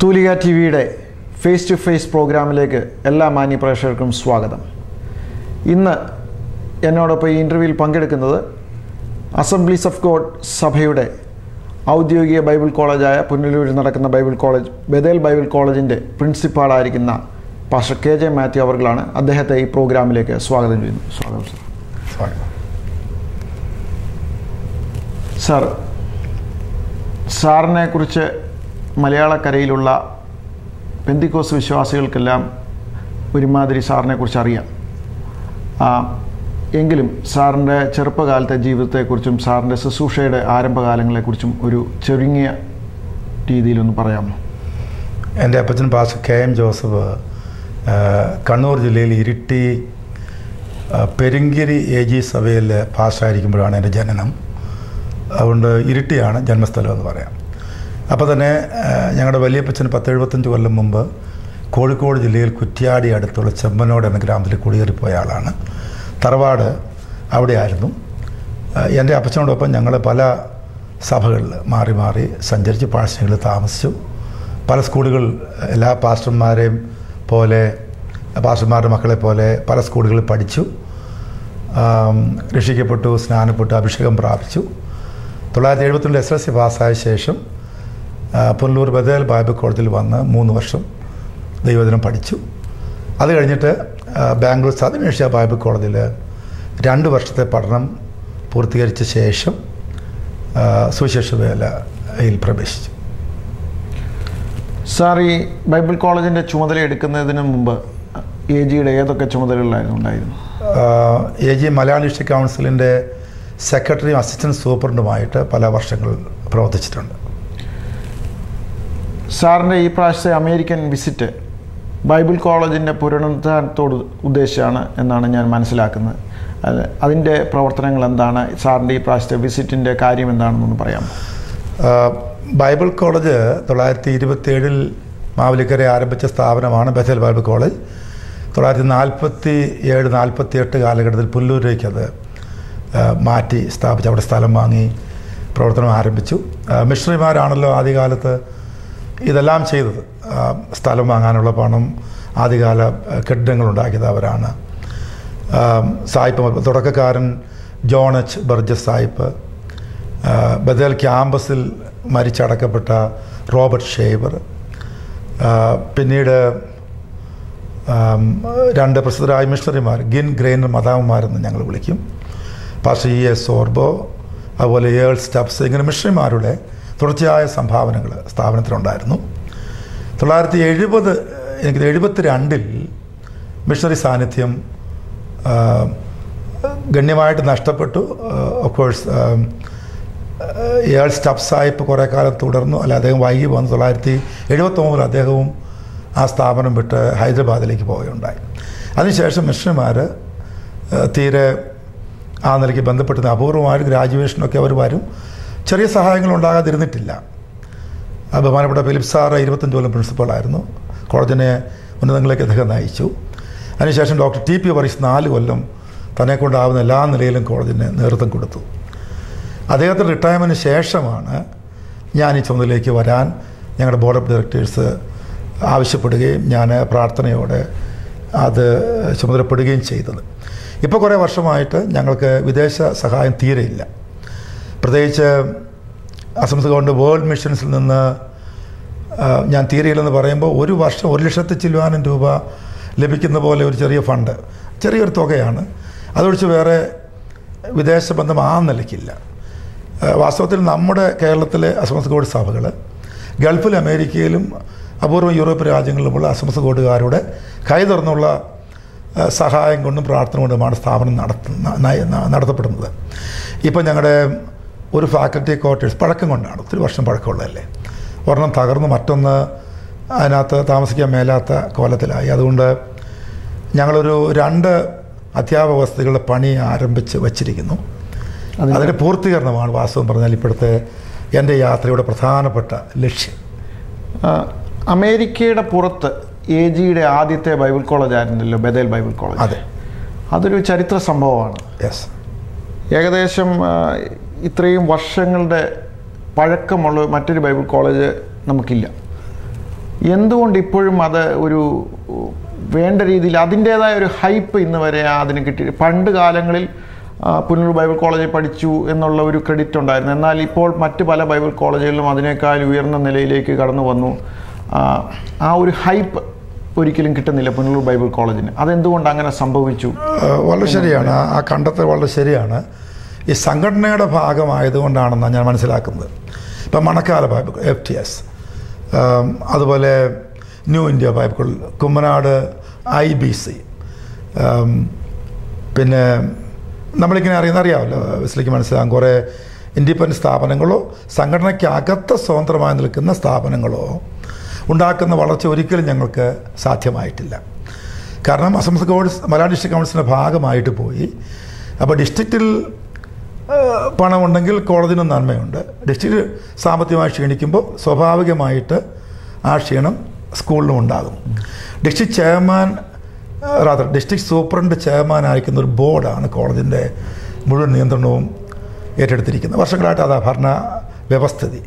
തൂലിക ടി വിയുടെ face to face പ്രോഗ്രാമിലേക്ക് എല്ലാ മാന്യ പ്രേക്ഷകർക്കും സ്വാഗതം. ഇന്ന് എന്നോടൊപ്പം ഈ ഇന്റർവ്യൂവിൽ പങ്കെടുക്കുന്നത് അസംബ്ലീസ് ഓഫ് ഗോഡ് സഭയുടെ ഔദ്യോഗിക ബൈബിൾ കോളേജായ പുനലൂരിൽ നടക്കുന്ന ബൈബിൾ കോളേജ് ബദേൽ ബൈബിൾ കോളേജിന്റെ പ്രിൻസിപ്പാളായിരിക്കുന്ന പാഷ കെ ജെ മാത്യു അവർകളാണ് അദ്ദേഹത്തെ ഈ പ്രോഗ്രാമിലേക്ക് സ്വാഗതം ചെയ്യുന്നു. സ്വാഗതം സർ സ്വാഗതം. സാർ സാറിനെ കുറിച്ച് മലയാളക്കരയിലുള്ള പെന്തിക്കോസ് വിശ്വാസികൾക്കെല്ലാം ഒരുമാതിരി സാറിനെ കുറിച്ച് അറിയാം. എങ്കിലും സാറിന്റെ ചെറുപ്പകാലത്തെ ജീവിതത്തെക്കുറിച്ചും സാറിന്റെ ശുശ്രൂഷയുടെ ആരംഭകാലങ്ങളെക്കുറിച്ചും ഒരു ചുരുങ്ങിയ രീതിയിലൊന്ന് പറയാമോ? എന്റെ അപ്പച്ചൻ പാസ് കെ എം ജോസഫ് കണ്ണൂർ ജില്ലയിൽ ഇരിട്ടി പെരുങ്കിരി എ ജി സഭയിൽ പാസ്റ്റായിരിക്കുമ്പോഴാണ് എന്റെ ജനനം. അതുകൊണ്ട് ഇരിട്ടിയാണ് ജന്മസ്ഥലം എന്ന് പറയാം. അപ്പോൾ തന്നെ ഞങ്ങളുടെ വലിയപ്പച്ചൻ പത്തെഴുപത്തഞ്ച് കൊല്ലം മുമ്പ് കോഴിക്കോട് ജില്ലയിൽ കുറ്റ്യാടി അടുത്തുള്ള ചെമ്മനോട് എന്ന ഗ്രാമത്തിൽ കുടിയേറിപ്പോയ ആളാണ്. തറവാട് അവിടെയായിരുന്നു. എന്റെ അപ്പച്ചനോടൊപ്പം ഞങ്ങൾ പല സഭകളിൽ മാറി മാറി സഞ്ചരിച്ച് പാഴ്സങ്ങളിൽ താമസിച്ചു. പല സ്കൂളുകൾ എല്ലാ പാസ്റ്റർമാരെയും പോലെ പാസ്റ്റർമാരുടെ മക്കളെ പോലെ പല സ്കൂളുകളിൽ പഠിച്ചു. രക്ഷിക്കപ്പെട്ടു സ്നാനപ്പെട്ടു അഭിഷേകം പ്രാപിച്ചു. തൊള്ളായിരത്തി എഴുപത്തിരണ്ട് എസ് എൽ സി പാസ്സായ ശേഷം പുനലൂർ ബദേൽ ബൈബിൾ കോളേജിൽ വന്ന് മൂന്ന് വർഷം ദൈവദിനം പഠിച്ചു. അത് കഴിഞ്ഞിട്ട് ബാംഗ്ലൂർ സദമേഷ്യ ബൈബിൾ കോളേജിൽ രണ്ട് വർഷത്തെ പഠനം പൂർത്തീകരിച്ച ശേഷം സുവിശേഷ വേലയിൽ പ്രവേശിച്ചു. സാർ ഈ ബൈബിൾ കോളേജിന്റെ ചുമതല എടുക്കുന്നതിന് മുമ്പ് എ ജിയുടെ ഏതൊക്കെ ചുമതലകളിലായിരുന്നു ഉണ്ടായിരുന്നു എ ജി മലയാളി ഡിസ്ട്രിക്ട് കൗൺസിലിന്റെ സെക്രട്ടറിയും അസിസ്റ്റന്റ് സൂപ്രണ്ടുമായിട്ട് പല വർഷങ്ങൾ പ്രവർത്തിച്ചിട്ടുണ്ട്. സാറിന്റെ ഈ പ്രാവശ്യത്തെ അമേരിക്കൻ വിസിറ്റ് ബൈബിൾ കോളേജിന്റെ പുനരുദ്ധാനത്തോട് ഉദ്ദേശിച്ചാണ് എന്നാണ് ഞാൻ മനസ്സിലാക്കുന്നത്. അത് അതിന്റെ പ്രവർത്തനങ്ങൾ എന്താണ്? സാറിന്റെ ഈ പ്രാവശ്യത്തെ വിസിറ്റിന്റെ കാര്യം എന്താണെന്നൊന്ന് പറയാമോ? ബൈബിൾ കോളേജ് തൊള്ളായിരത്തി ഇരുപത്തിയേഴിൽ മാവലിക്കര ആരംഭിച്ച സ്ഥാപനമാണ് ബഥേൽ ബൈബിൾ കോളേജ്. തൊള്ളായിരത്തി നാൽപ്പത്തി ഏഴ് നാൽപ്പത്തി എട്ട് കാലഘട്ടത്തിൽ പുല്ലൂരിലേക്ക് അത് മാറ്റി സ്ഥാപിച്ച് അവിടെ സ്ഥലം വാങ്ങി പ്രവർത്തനം ആരംഭിച്ചു. മിഷണറിമാരാണല്ലോ ആദ്യകാലത്ത് ഇതെല്ലാം ചെയ്തത്. സ്ഥലം വാങ്ങാനുള്ള പണം ആദ്യകാല കെട്ടിടങ്ങൾ ഉണ്ടാക്കിയത് അവരാണ്. സായിപ്പ് തുടക്കക്കാരൻ ജോൺ എച്ച്. ബർജസ് സായിപ്പ്. ബദേൽ ക്യാമ്പസിൽ മരിച്ചടക്കപ്പെട്ട റോബർട്ട് ഷേവർ. പിന്നീട് രണ്ട് പ്രസിദ്ധരായ മിഷണറിമാർ ഗിൻ ഗ്രെയിനർ മതാവുമാരെന്ന് ഞങ്ങൾ വിളിക്കും. പാസ്റ്റർ ഇ എസ് സോർബോ അതുപോലെ ഏൾ സ്റ്റബ്സ് ഇങ്ങനെ മിഷണറിമാരുടെ തുടർച്ചയായ സംഭാവനകൾ സ്ഥാപനത്തിലുണ്ടായിരുന്നു. തൊള്ളായിരത്തി എഴുപത് എനിക്ക് എഴുപത്തി രണ്ടിൽ മിഷണറി സാന്നിധ്യം ഗണ്യമായിട്ട് നഷ്ടപ്പെട്ടു. ഓഫ് കോഴ്സ് ഇയാൾ സ്റ്റഫ് സാഹിബ് കുറേ കാലം തുടർന്നു. അല്ല അദ്ദേഹം വൈകി വന്നു തൊള്ളായിരത്തി എഴുപത്തൊമ്പതിൽ അദ്ദേഹവും ആ സ്ഥാപനം വിട്ട് ഹൈദരാബാദിലേക്ക് പോവുകയുണ്ടായി. അതിനുശേഷം മിഷണറിമാർ തീരെ ആ നിലയ്ക്ക് ബന്ധപ്പെട്ടിരുന്ന അപൂർവമായിട്ട് ഗ്രാജുവേഷനൊക്കെ അവർ വരും. ചെറിയ സഹായങ്ങൾ ഉണ്ടാകാതിരുന്നിട്ടില്ല ബഹുമാനപ്പെട്ട ഫിലിപ്പ് സാറ് ഇരുപത്തഞ്ച് കൊല്ലം പ്രിൻസിപ്പളായിരുന്നു. കോളേജിനെ ഉന്നതങ്ങളിലേക്ക് അദ്ദേഹം നയിച്ചു. അതിനുശേഷം ഡോക്ടർ ടി പി വറീസ് നാല് കൊല്ലം തന്നെ കൊണ്ടാവുന്ന എല്ലാ നിലയിലും കോളേജിന് നേതൃത്വം കൊടുത്തു. അദ്ദേഹത്തിന്റെ റിട്ടയർമെന്റിന് ശേഷമാണ് ഞാൻ ഈ ചുമതലയിലേക്ക് വരാൻ ഞങ്ങളുടെ ബോർഡ് ഓഫ് ഡയറക്ടേഴ്സ് ആവശ്യപ്പെടുകയും ഞാൻ പ്രാർത്ഥനയോടെ അത് ചുമതലപ്പെടുകയും ചെയ്തത്. ഇപ്പോൾ കുറേ വർഷമായിട്ട് ഞങ്ങൾക്ക് വിദേശ സഹായം തീരെയില്ല. പ്രത്യേകിച്ച് അസംസ് ഗവൺമെന്റ് വേൾഡ് മിഷൻസിൽ നിന്ന് ഞാൻ തീരെയില്ലെന്ന് പറയുമ്പോൾ ഒരു വർഷം ഒരു ലക്ഷത്തി ചില്ലുവാനും രൂപ ലഭിക്കുന്ന പോലെ ഒരു ചെറിയ ഫണ്ട് ചെറിയൊരു തുകയാണ്. അതൊഴിച്ച് വേറെ വിദേശ ബന്ധം ആ നിലയ്ക്കില്ല. വാസ്തവത്തിൽ നമ്മുടെ കേരളത്തിലെ അസംസ് ഗോഡ് സഭകൾ ഗൾഫിൽ അമേരിക്കയിലും അപൂർവം യൂറോപ്യൻ രാജ്യങ്ങളിലുമുള്ള അസംസ് ഗോഡുകാരുടെ കൈ തുറന്നുള്ള സഹായം കൊണ്ടും പ്രാർത്ഥന കൊണ്ടുമാണ് സ്ഥാപനം നടത്തുന്ന നടത്തപ്പെടുന്നത്. ഇപ്പം ഞങ്ങളുടെ ഒരു ഫാക്കൽറ്റി ക്വാർട്ടേഴ്സ് പഴക്കം കൊണ്ടാണ്. ഒത്തിരി വർഷം പഴക്കമുള്ളതല്ലേ? ഒരെണ്ണം തകർന്ന് മറ്റൊന്ന് അതിനകത്ത് താമസിക്കാൻ മേലാത്ത കോലത്തിലായി. അതുകൊണ്ട് ഞങ്ങളൊരു രണ്ട് അധ്യാപക വസതികളുടെ പണി ആരംഭിച്ച് വച്ചിരിക്കുന്നു. അതിന്റെ പൂർത്തീകരണമാണ് വാസ്തവം പറഞ്ഞാൽ ഇപ്പോഴത്തെ എന്റെ യാത്രയുടെ പ്രധാനപ്പെട്ട ലക്ഷ്യം. അമേരിക്കയുടെ പുറത്ത് എ ജിയുടെ ആദ്യത്തെ ബൈബിൾ കോളേജ് ആയിരുന്നല്ലോ ബദേൽ ബൈബിൾ കോളേജ്. അതെ. അതൊരു ചരിത്ര സംഭവമാണ്. യെസ് ഏകദേശം ഇത്രയും വർഷങ്ങളുടെ പഴക്കമുള്ള മറ്റൊരു ബൈബിൾ കോളേജ് നമുക്കില്ല. എന്തുകൊണ്ട് ഇപ്പോഴും അത് ഒരു വേണ്ട രീതിയിൽ അതിന്റേതായ ഒരു ഹൈപ്പ് ഇന്ന് വരെ അതിന് കിട്ടി? പണ്ട് കാലങ്ങളിൽ പുനലൂർ ബൈബിൾ കോളേജിൽ പഠിച്ചു എന്നുള്ള ഒരു ക്രെഡിറ്റ് ഉണ്ടായിരുന്നു. എന്നാൽ ഇപ്പോൾ മറ്റ് പല ബൈബിൾ കോളേജുകളിലും അതിനേക്കാൾ ഉയർന്ന നിലയിലേക്ക് കടന്നു വന്നു. ആ, ഒരു ഹൈപ്പ് ഒരിക്കലും കിട്ടുന്നില്ല പുനലൂർ ബൈബിൾ കോളേജിന്. അതെന്തുകൊണ്ട് അങ്ങനെ സംഭവിച്ചു? വളരെ ശരിയാണ്. ആ കണ്ടെത്തൽ വളരെ ശരിയാണ്. ഈ സംഘടനയുടെ ഭാഗമായതുകൊണ്ടാണെന്നാണ് ഞാൻ മനസ്സിലാക്കുന്നത്. ഇപ്പം Manakkala pipe F T S അതുപോലെ ന്യൂ ഇന്ത്യ പൈപ്പുകൾ കുമ്മനാട് ഐ ബി സി പിന്നെ നമ്മളിങ്ങനെ അറിയുന്ന അറിയാമല്ലോ വിസിലേക്ക് മനസ്സിലാകും കുറേ ഇൻഡിപെൻഡന്റ് സ്ഥാപനങ്ങളോ സംഘടനയ്ക്കകത്ത് സ്വതന്ത്രമായി നിൽക്കുന്ന സ്ഥാപനങ്ങളോ ഉണ്ടാക്കുന്ന വളർച്ച ഒരിക്കലും ഞങ്ങൾക്ക് സാധ്യമായിട്ടില്ല. കാരണം അസം കൗൺസ് മലയാള ഡിസ്ട്രിക്ട് കൗൺസിലിന്റെ ഭാഗമായിട്ട് പോയി. അപ്പോൾ ഡിസ്ട്രിക്റ്റിൽ പണമുണ്ടെങ്കിൽ കോടതിനും നന്മയുണ്ട്. ഡിസ്ട്രിക്റ്റ് സാമ്പത്തികമായി ക്ഷീണിക്കുമ്പോൾ സ്വാഭാവികമായിട്ട് ആ ക്ഷീണം സ്കൂളിലും ഉണ്ടാകും. District chairman rather district superintendent chairman ആയിരിക്കുന്ന ഒരു ബോർഡാണ് കോടതിന്റെ മുഴുവൻ നിയന്ത്രണവും ഏറ്റെടുത്തിരിക്കുന്നത്. വർഷങ്ങളായിട്ട് അതാ ഭരണ വ്യവസ്ഥിതി.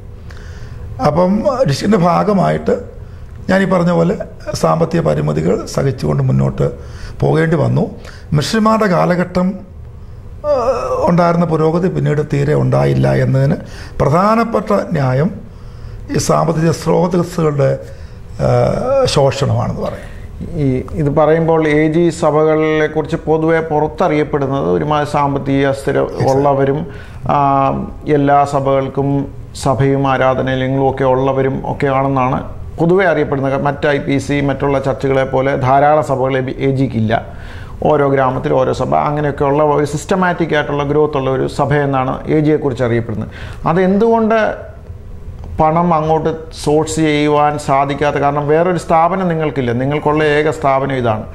അപ്പം ഡിസ്ട്രിക്റ്റിന്റെ ഭാഗമായിട്ട് ഞാനീ പറഞ്ഞ പോലെ സാമ്പത്തിക പരിമിതികൾ സഹിച്ചുകൊണ്ട് മുന്നോട്ട് പോകേണ്ടി വന്നു. മിഷന്മാരുടെ കാലഘട്ടം ഉണ്ടായിരുന്ന പുരോഗതി പിന്നീട് തീരെ ഉണ്ടായില്ല എന്നതിന് പ്രധാനപ്പെട്ട ന്യായം ഈ സാമ്പത്തിക സ്രോതസ്സുകളുടെ ശോഷണമാണെന്ന് പറയാം. ഈ ഇത് പറയുമ്പോൾ എ ജി സഭകളെ കുറിച്ച് പൊതുവെ പുറത്തറിയപ്പെടുന്നത് ഒരുമാതിരി സാമ്പത്തിക സ്ഥിര ഉള്ളവരും എല്ലാ സഭകൾക്കും സഭയും ആരാധനാലയങ്ങളും ഒക്കെ ഉള്ളവരും ഒക്കെ ആണെന്നാണ് പൊതുവെ അറിയപ്പെടുന്നത്. മറ്റ് ഐ പി സി മറ്റുള്ള ചർച്ചുകളെ പോലെ ധാരാളം സഭകൾ എ ജിക്കില്ല ഓരോ ഗ്രാമത്തിൽ ഓരോ സഭ. അങ്ങനെയൊക്കെയുള്ള ഒരു സിസ്റ്റമാറ്റിക് ആയിട്ടുള്ള ഗ്രോത്ത് ഉള്ള ഒരു സഭയെന്നാണ് എ ജിയെക്കുറിച്ച് അറിയപ്പെടുന്നത്. അതെന്തുകൊണ്ട് പണം അങ്ങോട്ട് സോഴ്സ് ചെയ്യുവാൻ സാധിക്കാത്ത കാരണം വേറൊരു സ്ഥാപനം നിങ്ങൾക്കില്ല. നിങ്ങൾക്കുള്ള ഏക സ്ഥാപനം ഇതാണ്.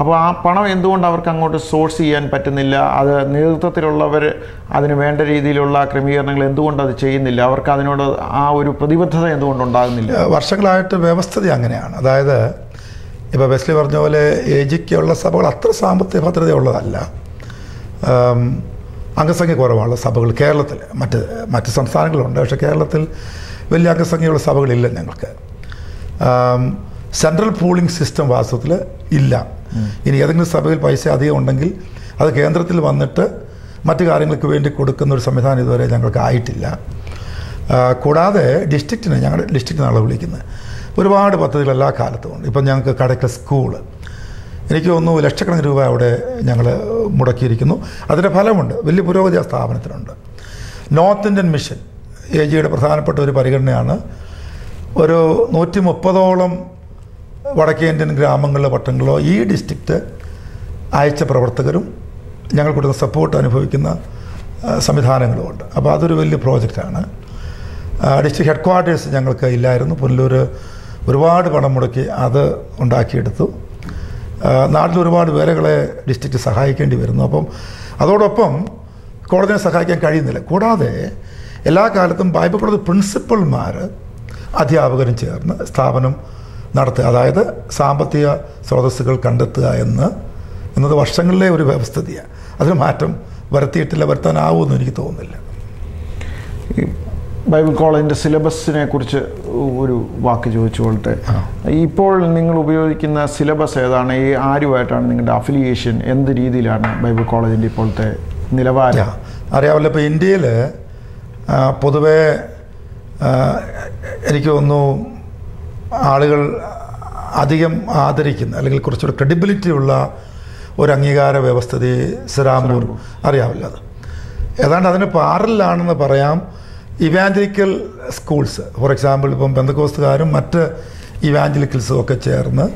അപ്പോൾ ആ പണം എന്തുകൊണ്ട് അവർക്ക് അങ്ങോട്ട് സോഴ്സ് ചെയ്യാൻ പറ്റുന്നില്ല? അത് നേതൃത്വത്തിലുള്ളവർ അതിന് വേണ്ട രീതിയിലുള്ള ക്രമീകരണങ്ങൾ എന്തുകൊണ്ട് അത് ചെയ്യുന്നില്ല? അവർക്ക് അതിനോട് ആ ഒരു പ്രതിബദ്ധത എന്തുകൊണ്ട് ഉണ്ടാകുന്നില്ല? വർഷങ്ങളായിട്ട് വ്യവസ്ഥിതി അങ്ങനെയാണ്. അതായത് ഇപ്പോൾ വെസ്ലി പറഞ്ഞ പോലെ ഏജിക്കുള്ള സഭകൾ അത്ര സാമ്പത്തിക ഭദ്രതയുള്ളതല്ല ഉള്ളതല്ല. അംഗസംഖ്യ കുറവാണ് സഭകൾ കേരളത്തിൽ മറ്റ് മറ്റ് സംസ്ഥാനങ്ങളുണ്ട് പക്ഷേ കേരളത്തിൽ വലിയ അംഗസംഖ്യയുള്ള സഭകളില്ല ഞങ്ങൾക്ക്. സെൻട്രൽ പൂളിംഗ് സിസ്റ്റം വാസ്തവത്തിൽ ഇല്ല. ഇനി ഏതെങ്കിലും സഭയിൽ പൈസ അധികം ഉണ്ടെങ്കിൽ അത് കേന്ദ്രത്തിൽ വന്നിട്ട് മറ്റു കാര്യങ്ങൾക്ക് വേണ്ടി കൊടുക്കുന്ന ഒരു സംവിധാനം ഇതുവരെ ഞങ്ങൾക്ക് ആയിട്ടില്ല. കൂടാതെ ഡിസ്ട്രിക്റ്റിന് ഞങ്ങളുടെ ഡിസ്ട്രിക്റ്റിനാണ് വിളിക്കുന്നത്. ഒരുപാട് പദ്ധതികൾ എല്ലാ കാലത്തും ഉണ്ട്. ഇപ്പം ഞങ്ങൾക്ക് കടയ്ക്കൽ സ്കൂൾ എനിക്ക് തോന്നുന്നു ലക്ഷക്കണക്കിന് രൂപ അവിടെ ഞങ്ങൾ മുടക്കിയിരിക്കുന്നു. അതിന്റെ ഫലമുണ്ട്. വലിയ പുരോഗതി ആ സ്ഥാപനത്തിനുണ്ട്. നോർത്ത് ഇന്ത്യൻ മിഷൻ എ ജിയുടെ പ്രധാനപ്പെട്ട ഒരു പരിഗണനയാണ്. ഒരു നൂറ്റി മുപ്പതോളം വടക്കേ ഇന്ത്യൻ ഗ്രാമങ്ങളിലോ പട്ടണങ്ങളിലോ ഈ ഡിസ്ട്രിക്റ്റ് അയച്ച പ്രവർത്തകരും ഞങ്ങൾ കൊടുക്കുന്ന സപ്പോർട്ട് അനുഭവിക്കുന്ന സംവിധാനങ്ങളുമുണ്ട് അപ്പോൾ അതൊരു വലിയ പ്രോജക്റ്റാണ്. ഡിസ്ട്രിക്ട് ഹെഡ് ക്വാർട്ടേഴ്സ് ഞങ്ങൾക്ക് ഇല്ലായിരുന്നു. പുനലൂർ ഒരുപാട് പണം മുടക്കി അത് ഉണ്ടാക്കിയെടുത്തു. നാട്ടിൽ ഒരുപാട് പേരുകളെ ഡിസ്ട്രിക്റ്റ് സഹായിക്കേണ്ടി വരുന്നു. അപ്പം അതോടൊപ്പം കോടതിനെ സഹായിക്കാൻ കഴിയുന്നില്ല. കൂടാതെ എല്ലാ കാലത്തും ബൈബിൾ കോളേജ് പ്രിൻസിപ്പൽമാർ അധ്യാപകരും ചേർന്ന് സ്ഥാപനം നടത്തുക അതായത് സാമ്പത്തിക സ്രോതസ്സുകൾ കണ്ടെത്തുക എന്ന് എന്നത് വർഷങ്ങളിലെ ഒരു വ്യവസ്ഥിതിയാണ് അതിന് മാറ്റം വരുത്തിയിട്ടില്ല വരുത്താനാവുമെന്ന് എനിക്ക് തോന്നുന്നില്ല. ബൈബിൾ കോളേജിന്റെ സിലബസിനെ കുറിച്ച് ഒരു വാക്ക് ചോദിച്ചുകൊള്ളട്ടെ. ഇപ്പോൾ നിങ്ങൾ ഉപയോഗിക്കുന്ന സിലബസ് ഏതാണ്? ഈ ആരുമായിട്ടാണ് നിങ്ങളുടെ അഫിലിയേഷൻ എന്ത് രീതിയിലാണ് ബൈബിൾ കോളേജിന്റെ ഇപ്പോഴത്തെ നിലവാരം. അറിയാമല്ലോ ഇപ്പോൾ ഇന്ത്യയിൽ പൊതുവേ എനിക്ക് തോന്നുന്നു ആളുകൾ അധികം ആദരിക്കുന്ന അല്ലെങ്കിൽ കുറച്ചുകൂടെ ക്രെഡിബിലിറ്റി ഉള്ള ഒരു അംഗീകാര വ്യവസ്ഥിതി സിറാമൂർ അറിയാമല്ലോ അത്. ഏതാണ്ട് അതിന് പാറലിലാണെന്ന് പറയാം. Evangelical schools. ഫോർ എക്സാമ്പിൾ ഇപ്പം ബന്ധക്കോസ്തുകാരും മറ്റ് ഇവാഞ്ചലിക്കൽസും ഒക്കെ ചേർന്ന്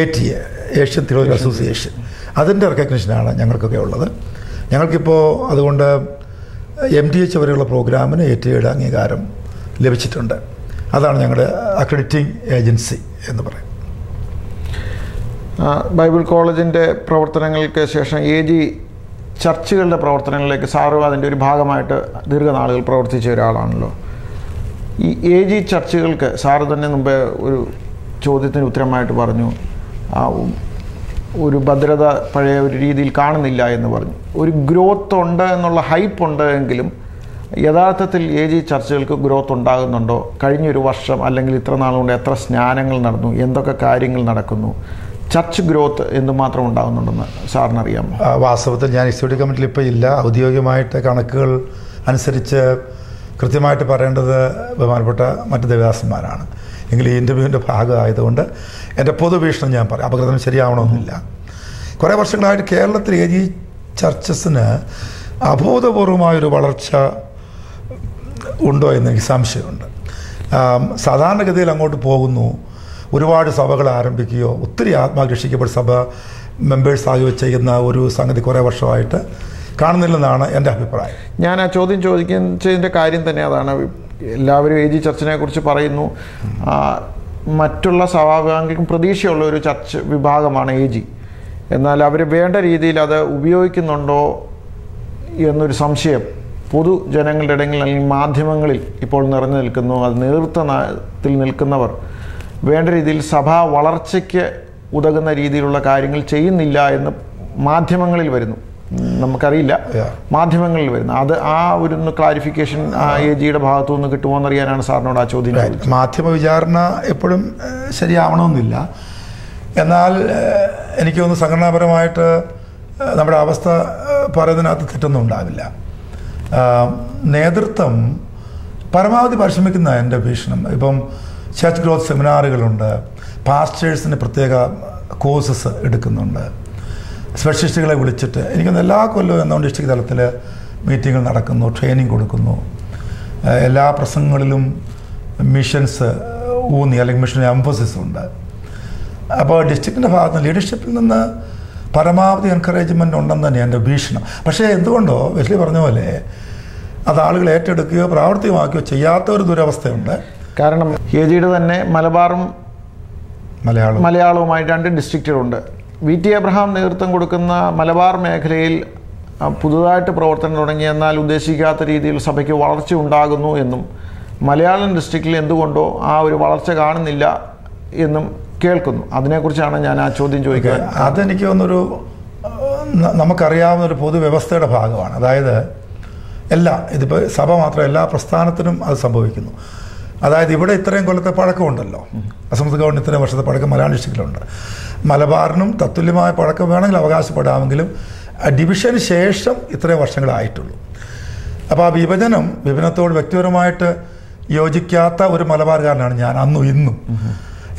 A T A Asian Thiruvananthapuram association അതിന്റെ റെക്കഗ്നിഷനാണ് ഞങ്ങൾക്കൊക്കെ ഉള്ളത്. ഞങ്ങൾക്കിപ്പോൾ അതുകൊണ്ട് എം ഡി എച്ച് വരെയുള്ള പ്രോഗ്രാമിന് എ ടി എയുടെ അംഗീകാരം ലഭിച്ചിട്ടുണ്ട്. അതാണ് ഞങ്ങളുടെ അക്രഡിറ്റിംഗ് ഏജൻസി എന്ന് പറയും ബൈബിൾ കോളേജിന്റെ പ്രവർത്തനങ്ങൾക്ക് ശേഷം എ ജി ചർച്ചുകളുടെ പ്രവർത്തനങ്ങളിലേക്ക് സാറും അതിന്റെ ഒരു ഭാഗമായിട്ട് ദീർഘനാളുകൾ പ്രവർത്തിച്ച ഒരാളാണല്ലോ. ഈ എ ജി ചർച്ചുകൾക്ക് സാറ് തന്നെ മുമ്പേ ഒരു ചോദ്യത്തിന് ഉത്തരമായിട്ട് പറഞ്ഞു. ഒരു ഭദ്രത പഴയ ഒരു രീതിയിൽ കാണുന്നില്ല എന്ന് പറഞ്ഞു. ഒരു ഗ്രോത്ത് ഉണ്ട് എന്നുള്ള ഹൈപ്പ് ഉണ്ട് എങ്കിലും യഥാർത്ഥത്തിൽ എ ജി ചർച്ചകൾക്ക് ഗ്രോത്ത് ഉണ്ടാകുന്നുണ്ടോ? കഴിഞ്ഞൊരു വർഷം അല്ലെങ്കിൽ ഇത്ര നാളുകൊണ്ട് എത്ര സ്നാനങ്ങൾ നടന്നു? എന്തൊക്കെ കാര്യങ്ങൾ നടക്കുന്നു? ചർച്ച് ഗ്രോത്ത് എന്തുമാത്രം ഉണ്ടാകുന്നുണ്ടെന്ന് സാറിന് അറിയാമോ വാസ്തവത്തിൽ ഞാൻ എക്സിക്യൂട്ടീവ് കമ്മിറ്റിയിൽ ഇപ്പോൾ ഇല്ല. ഔദ്യോഗികമായിട്ട് കണക്കുകൾ അനുസരിച്ച് കൃത്യമായിട്ട് പറയേണ്ടത് ബഹുമാനപ്പെട്ട മറ്റ് ദേവദാസന്മാരാണ്. എങ്കിൽ ഈ ഇന്റർവ്യൂവിന്റെ ഭാഗമായതുകൊണ്ട് എന്റെ പൊതുവീക്ഷണം ഞാൻ പറയാം. അപകടം ശരിയാവണമെന്നില്ല. കുറേ വർഷങ്ങളായിട്ട് കേരളത്തിൽ ഏജ് ചർച്ചസിന് അഭൂതപൂർവമായൊരു വളർച്ച ഉണ്ടോ എന്ന് എനിക്ക് സംശയമുണ്ട്. സാധാരണഗതിയിൽ അങ്ങോട്ട് പോകുന്നു. ഒരുപാട് സഭകൾ ആരംഭിക്കുകയോ ഒത്തിരി ആത്മാകർഷിക്കപ്പെട്ട സഭ മെമ്പേഴ്സ് ആകുകയോ ചെയ്യുന്ന ഒരു സംഗതി കുറേ വർഷമായിട്ട് കാണുന്നില്ലെന്നാണ് എന്റെ അഭിപ്രായം. ഞാൻ ആ ചോദ്യം ചോദിക്കുന്നതിന്റെ കാര്യം തന്നെ അതാണ്. എല്ലാവരും എ ജി ചർച്ചിനെ കുറിച്ച് പറയുന്നു. മറ്റുള്ള സഭാവിഭാഗങ്ങൾക്കും പ്രതീക്ഷയുള്ള ഒരു ചർച്ച് വിഭാഗമാണ് എ ജി എന്നാൽ അവർ വേണ്ട രീതിയിൽ അത് ഉപയോഗിക്കുന്നുണ്ടോ എന്നൊരു സംശയം പൊതുജനങ്ങളുടെ ഇടങ്ങളിൽ അല്ലെങ്കിൽ മാധ്യമങ്ങളിൽ ഇപ്പോൾ നിറഞ്ഞു നിൽക്കുന്നു. അത് നേതൃത്വത്തിൽ നിൽക്കുന്നവർ വേണ്ട രീതിയിൽ സഭാ വളർച്ചയ്ക്ക് ഉതകുന്ന രീതിയിലുള്ള കാര്യങ്ങൾ ചെയ്യുന്നില്ല എന്ന് മാധ്യമങ്ങളിൽ വരുന്നു. നമുക്കറിയില്ല. മാധ്യമങ്ങളിൽ വരുന്നു. അത് ആ ഒരു ക്ലാരിഫിക്കേഷൻ എ ജിയുടെ ഭാഗത്തു നിന്ന് കിട്ടുമോ എന്നറിയാനാണ് സാറിനോട് ആ ചോദ്യം മാധ്യമ വിചാരണ എപ്പോഴും ശരിയാവണമെന്നില്ല. എന്നാൽ എനിക്ക് തോന്നുന്നു സംഘടനാപരമായിട്ട് നമ്മുടെ അവസ്ഥ പറയുന്നതിനകത്ത് തെറ്റൊന്നും ഉണ്ടാവില്ല. നേതൃത്വം പരമാവധി പരിശ്രമിക്കുന്ന എന്റെ ഭീഷണം. ഇപ്പം ചർച്ച് ഗ്രോത്ത് സെമിനാറുകളുണ്ട് പാസ്റ്റേഴ്സിന് പ്രത്യേക കോഴ്സസ് എടുക്കുന്നുണ്ട്. സ്പെഷ്യലിസ്റ്റുകളെ വിളിച്ചിട്ട് എനിക്കൊന്ന് എല്ലാ കൊല്ലവും എന്നോ ഡിസ്ട്രിക്ട് തലത്തിൽ മീറ്റിങ്ങുകൾ നടക്കുന്നു ട്രെയിനിങ് കൊടുക്കുന്നു. എല്ലാ പ്രസംഗങ്ങളിലും മിഷൻസ് ഊന്നി അല്ലെങ്കിൽ മിഷൻ എംഫസിസ് ഉണ്ട്. അപ്പോൾ ഡിസ്ട്രിക്റ്റിന്റെ ഭാഗത്ത് നിന്ന് ലീഡർഷിപ്പിൽ നിന്ന് പരമാവധി എൻകറേജ്മെന്റ് ഉണ്ടെന്ന് തന്നെ എന്റെ ഭീഷണം. പക്ഷേ എന്തുകൊണ്ടോ വെസ്ലി പറഞ്ഞ പോലെ അത് ആളുകൾ ഏറ്റെടുക്കുകയോ പ്രാവർത്തികമാക്കുകയോ ചെയ്യാത്ത ഒരു ദുരവസ്ഥയുണ്ട്. കാരണം എ ജിയുടെ തന്നെ മലബാറും മലയാളം മലയാളവുമായി രണ്ട് ഡിസ്ട്രിക്റ്റുകളുണ്ട് വി ടി അബ്രഹാം നേതൃത്വം കൊടുക്കുന്ന മലബാർ മേഖലയിൽ പുതുതായിട്ട് പ്രവർത്തനം തുടങ്ങി എന്നാൽ ഉദ്ദേശിക്കാത്ത രീതിയിൽ സഭയ്ക്ക് വളർച്ച ഉണ്ടാകുന്നു എന്നും മലയാളം ഡിസ്ട്രിക്റ്റിൽ എന്തുകൊണ്ടോ ആ ഒരു വളർച്ച കാണുന്നില്ല എന്നും കേൾക്കുന്നു. അതിനെക്കുറിച്ചാണ് ഞാൻ ആ ചോദ്യം ചോദിക്കുക അതെനിക്ക് തോന്നുന്നൊരു നമുക്കറിയാവുന്ന ഒരു പൊതുവ്യവസ്ഥയുടെ ഭാഗമാണ്. അതായത് എല്ലാ ഇതിപ്പോൾ സഭ മാത്രം എല്ലാ പ്രസ്ഥാനത്തിനും അത് സംഭവിക്കുന്നു. അതായത് ഇവിടെ ഇത്രയും കൊല്ലത്തെ പഴക്കമുണ്ടല്ലോ. അസംസ്കൃത ഗവൺമെന്റ് ഇത്രയും വർഷത്തെ പഴക്കം മലയാളം മലബാറിനും തത്തുല്യമായ പഴക്കം വേണമെങ്കിൽ അവകാശപ്പെടാമെങ്കിലും ഡിവിഷന് ശേഷം ഇത്രയും വർഷങ്ങളായിട്ടുള്ളൂ. അപ്പോൾ ആ വിഭജനം വിഭജനത്തോട് വ്യക്തിപരമായിട്ട് യോജിക്കാത്ത ഒരു മലബാറുകാരനാണ് ഞാൻ അന്നും ഇന്നും.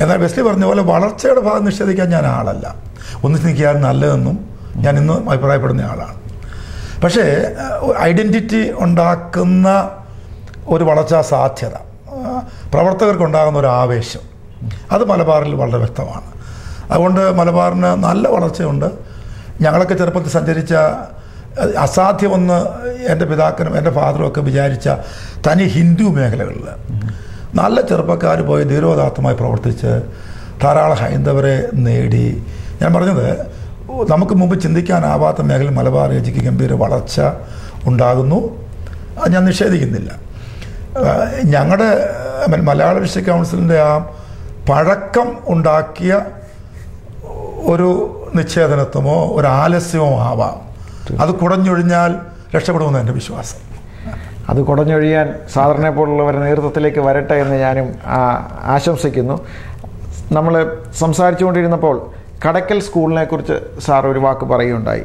എന്നാൽ വെസ്ലി പറഞ്ഞ പോലെ വളർച്ചയുടെ ഭാഗം നിഷേധിക്കാൻ ഞാൻ ആളല്ല. ഒന്നിച്ച് നിൽക്കാൻ നല്ലതെന്നും ഞാൻ ഇന്ന് അഭിപ്രായപ്പെടുന്ന ആളാണ്. പക്ഷേ ഐഡന്റിറ്റി ഉണ്ടാക്കുന്ന ഒരു വളർച്ചാ സാധ്യത. പ്രവർത്തകർക്കുണ്ടാകുന്ന ഒരു ആവേശം. അത് മലബാറിൽ വളരെ വ്യക്തമാണ്. അതുകൊണ്ട് മലബാറിന് നല്ല വളർച്ചയുണ്ട്. ഞങ്ങളൊക്കെ ചെറുപ്പത്തിൽ സഞ്ചരിച്ച അസാധ്യമെന്ന് എന്റെ പിതാക്കനും എന്റെ ഫാദറും ഒക്കെ വിചാരിച്ച തനി ഹിന്ദു മേഖലകളിൽ നല്ല ചെറുപ്പക്കാർ പോയി ധീരോദാത്തമായി പ്രവർത്തിച്ച് ധാരാളം ഹൈന്ദവരെ നേടി. ഞാൻ പറഞ്ഞത് നമുക്ക് മുമ്പ് ചിന്തിക്കാനാവാത്ത മേഖല മലബാർ ഏജിക്ക് ഗംഭീര വളർച്ച ഉണ്ടാകുന്നു. അത് ഞാൻ നിഷേധിക്കുന്നില്ല. ഞങ്ങളുടെ മലയാള വിഷയ കൗൺസിലിന്റെ ആ പഴക്കം ഉണ്ടാക്കിയ ഒരു നിശ്ചേതനത്വമോ ഒരു ആലസ്യമോ ആവാം. അത് കുടഞ്ഞൊഴിഞ്ഞാൽ രക്ഷപ്പെടുമെന്ന് എന്റെ വിശ്വാസം. അത് കുടഞ്ഞൊഴിയാൻ സാധാരണ പോലുള്ളവരെ നേതൃത്വത്തിലേക്ക് വരട്ടെ എന്ന് ഞാനും ആശംസിക്കുന്നു. നമ്മൾ സംസാരിച്ചുകൊണ്ടിരുന്നപ്പോൾ കടക്കൽ സ്കൂളിനെക്കുറിച്ച് സാർ ഒരു വാക്ക് പറയുകയുണ്ടായി.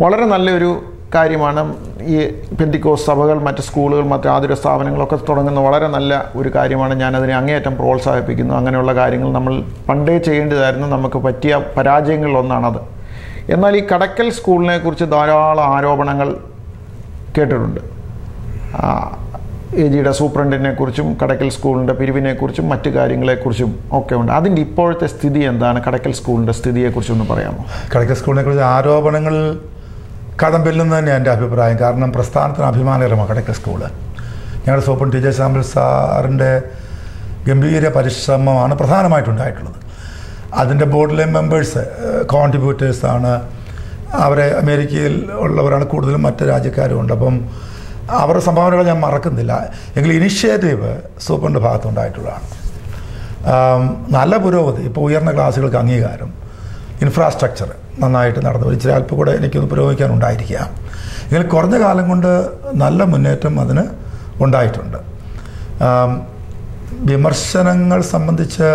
വളരെ നല്ലൊരു കാര്യമാണ് ഈ പെന്തിക്കോസ് സഭകൾ മറ്റ് സ്കൂളുകൾ മറ്റ് ആതുര സ്ഥാപനങ്ങളൊക്കെ തുടങ്ങുന്ന വളരെ നല്ല ഒരു കാര്യമാണ്. ഞാനതിനെ അങ്ങേയറ്റം പ്രോത്സാഹിപ്പിക്കുന്നു. അങ്ങനെയുള്ള കാര്യങ്ങൾ നമ്മൾ പണ്ടേ ചെയ്യേണ്ടതായിരുന്നു. നമുക്ക് പറ്റിയ പരാജയങ്ങളിലൊന്നാണത്. എന്നാൽ ഈ കടക്കൽ സ്കൂളിനെ കുറിച്ച് ധാരാളം ആരോപണങ്ങൾ കേട്ടിട്ടുണ്ട്. എ ജിയുടെ സൂപ്രണ്ടിനെ കുറിച്ചും കടക്കൽ സ്കൂളിന്റെ പിരിവിനെക്കുറിച്ചും മറ്റു കാര്യങ്ങളെക്കുറിച്ചും ഒക്കെ ഉണ്ട്. അതിന്റെ ഇപ്പോഴത്തെ സ്ഥിതി എന്താണ്? കടക്കൽ സ്കൂളിന്റെ സ്ഥിതിയെക്കുറിച്ചൊന്ന് പറയാമോ? കടക്കൽ സ്കൂളിനെ കുറിച്ച് ആരോപണങ്ങൾ കടമ്പില്ലെന്ന് തന്നെ എന്റെ അഭിപ്രായം. കാരണം പ്രസ്ഥാനത്തിന് അഭിമാനകരമാണ് കടക്ക സ്കൂൾ. ഞങ്ങളുടെ സോപ്പൺ ടീച്ചർ സാമ്പിൾ സാറിന്റെ ഗംഭീര പരിശ്രമമാണ് പ്രധാനമായിട്ടുണ്ടായിട്ടുള്ളത്. അതിന്റെ ബോർഡിലെ മെമ്പേഴ്സ് കോൺട്രിബ്യൂട്ടേഴ്സാണ് അവരെ അമേരിക്കയിൽ ഉള്ളവരാണ് കൂടുതലും മറ്റ് രാജ്യക്കാരും ഉണ്ട്. അപ്പം അവരുടെ സംഭാവനകൾ ഞാൻ മറക്കുന്നില്ല. എങ്കിൽ ഇനിഷ്യേറ്റീവ് സൂപ്പറിന്റെ ഭാഗത്തുണ്ടായിട്ടുള്ളതാണ്. നല്ല പുരോഗതി. ഇപ്പോൾ ഉയർന്ന ക്ലാസ്സുകൾക്ക് അംഗീകാരം. ഇൻഫ്രാസ്ട്രക്ചർ നന്നായിട്ട് നടന്നു. ഒരു ഇച്ചിരി അല്പം കൂടെ എനിക്കൊന്ന് പുരോഗമിക്കാനുണ്ടായിരിക്കാം. ഇങ്ങനെ കുറഞ്ഞ കാലം കൊണ്ട് നല്ല മുന്നേറ്റം അതിന് ഉണ്ടായിട്ടുണ്ട്. വിമർശനങ്ങൾ സംബന്ധിച്ച്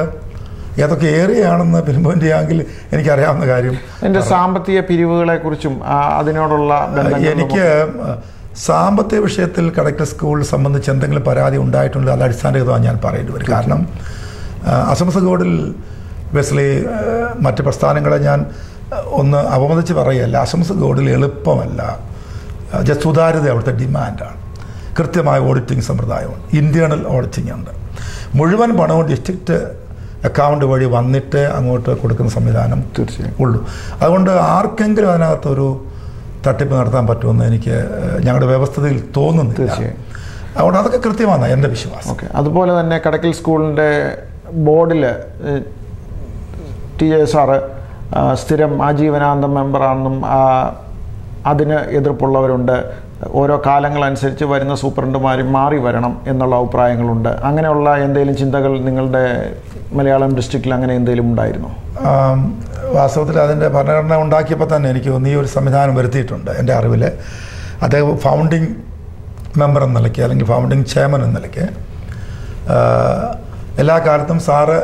ഏതൊക്കെ ഏറിയാണെന്ന് പിൻപോയിന്റ് ചെയ്യാമെങ്കിൽ എനിക്കറിയാവുന്ന കാര്യം എന്റെ സാമ്പത്തിക പിരിവുകളെ കുറിച്ചും അതിനോടുള്ള എനിക്ക് സാമ്പത്തിക വിഷയത്തിൽ കടക്ടർ സ്കൂൾ സംബന്ധിച്ച് എന്തെങ്കിലും പരാതി ഉണ്ടായിട്ടുണ്ടെങ്കിൽ അത് അടിസ്ഥാനരഹിതമാണ് ഞാൻ പറയേണ്ടി വരും. കാരണം ആ, അസംസ കോഡിൽ ബെസ്ലി ആ, മറ്റ് പ്രസ്ഥാനങ്ങളെ ഞാൻ ഒന്ന് അപമതിച്ച് പറയുകയല്ല. ആശംസ ഗോഡിൽ എളുപ്പമല്ല. സുതാര്യത അവിടുത്തെ ഡിമാൻഡാണ്. കൃത്യമായ ഓഡിറ്റിംഗ് സമ്പ്രദായമുണ്ട്. ഇന്റേണൽ ഓഡിറ്റിംഗ് ഉണ്ട്. മുഴുവൻ പണവും ഡിസ്ട്രിക്റ്റ് അക്കൗണ്ട് വഴി വന്നിട്ട് അങ്ങോട്ട് കൊടുക്കുന്ന സംവിധാനം തീർച്ചയായും. ഉള്ളൂ. അതുകൊണ്ട് ആർക്കെങ്കിലും അതിനകത്തൊരു തട്ടിപ്പ് നടത്താൻ പറ്റുമെന്ന് എനിക്ക് ഞങ്ങളുടെ വ്യവസ്ഥയിൽ തോന്നുന്നു തീർച്ചയായും. അതുകൊണ്ട് അതൊക്കെ കൃത്യമാണ് എന്റെ വിശ്വാസം. ഓക്കെ. അതുപോലെ തന്നെ കടക്കൽ സ്കൂളിന്റെ ബോർഡിൽ ടി ജെ സാറ് സ്ഥിരം ആജീവനാന്ത മെമ്പറാണെന്നും അതിന് എതിർപ്പുള്ളവരുണ്ട്. ഓരോ കാലങ്ങളനുസരിച്ച് വരുന്ന സൂപ്രണ്ടുമാരും മാറി വരണം എന്നുള്ള അഭിപ്രായങ്ങളുണ്ട്. അങ്ങനെയുള്ള എന്തെങ്കിലും ചിന്തകൾ നിങ്ങളുടെ മലയാളം ഡിസ്ട്രിക്റ്റിൽ അങ്ങനെ എന്തെങ്കിലും ഉണ്ടായിരുന്നു? വാസ്തവത്തിൽ അതിന്റെ ഭരണഘടന ഉണ്ടാക്കിയപ്പോൾ തന്നെ എനിക്ക് തോന്നി ഈ ഒരു സംവിധാനം വരുത്തിയിട്ടുണ്ട് എന്റെ അറിവിൽ അദ്ദേഹം ഫൗണ്ടിങ് മെമ്പർ എന്ന നിലയ്ക്ക് അല്ലെങ്കിൽ ഫൗണ്ടിങ് ചെയർമാൻ എന്ന നിലയ്ക്ക് എല്ലാ കാലത്തും സാറ്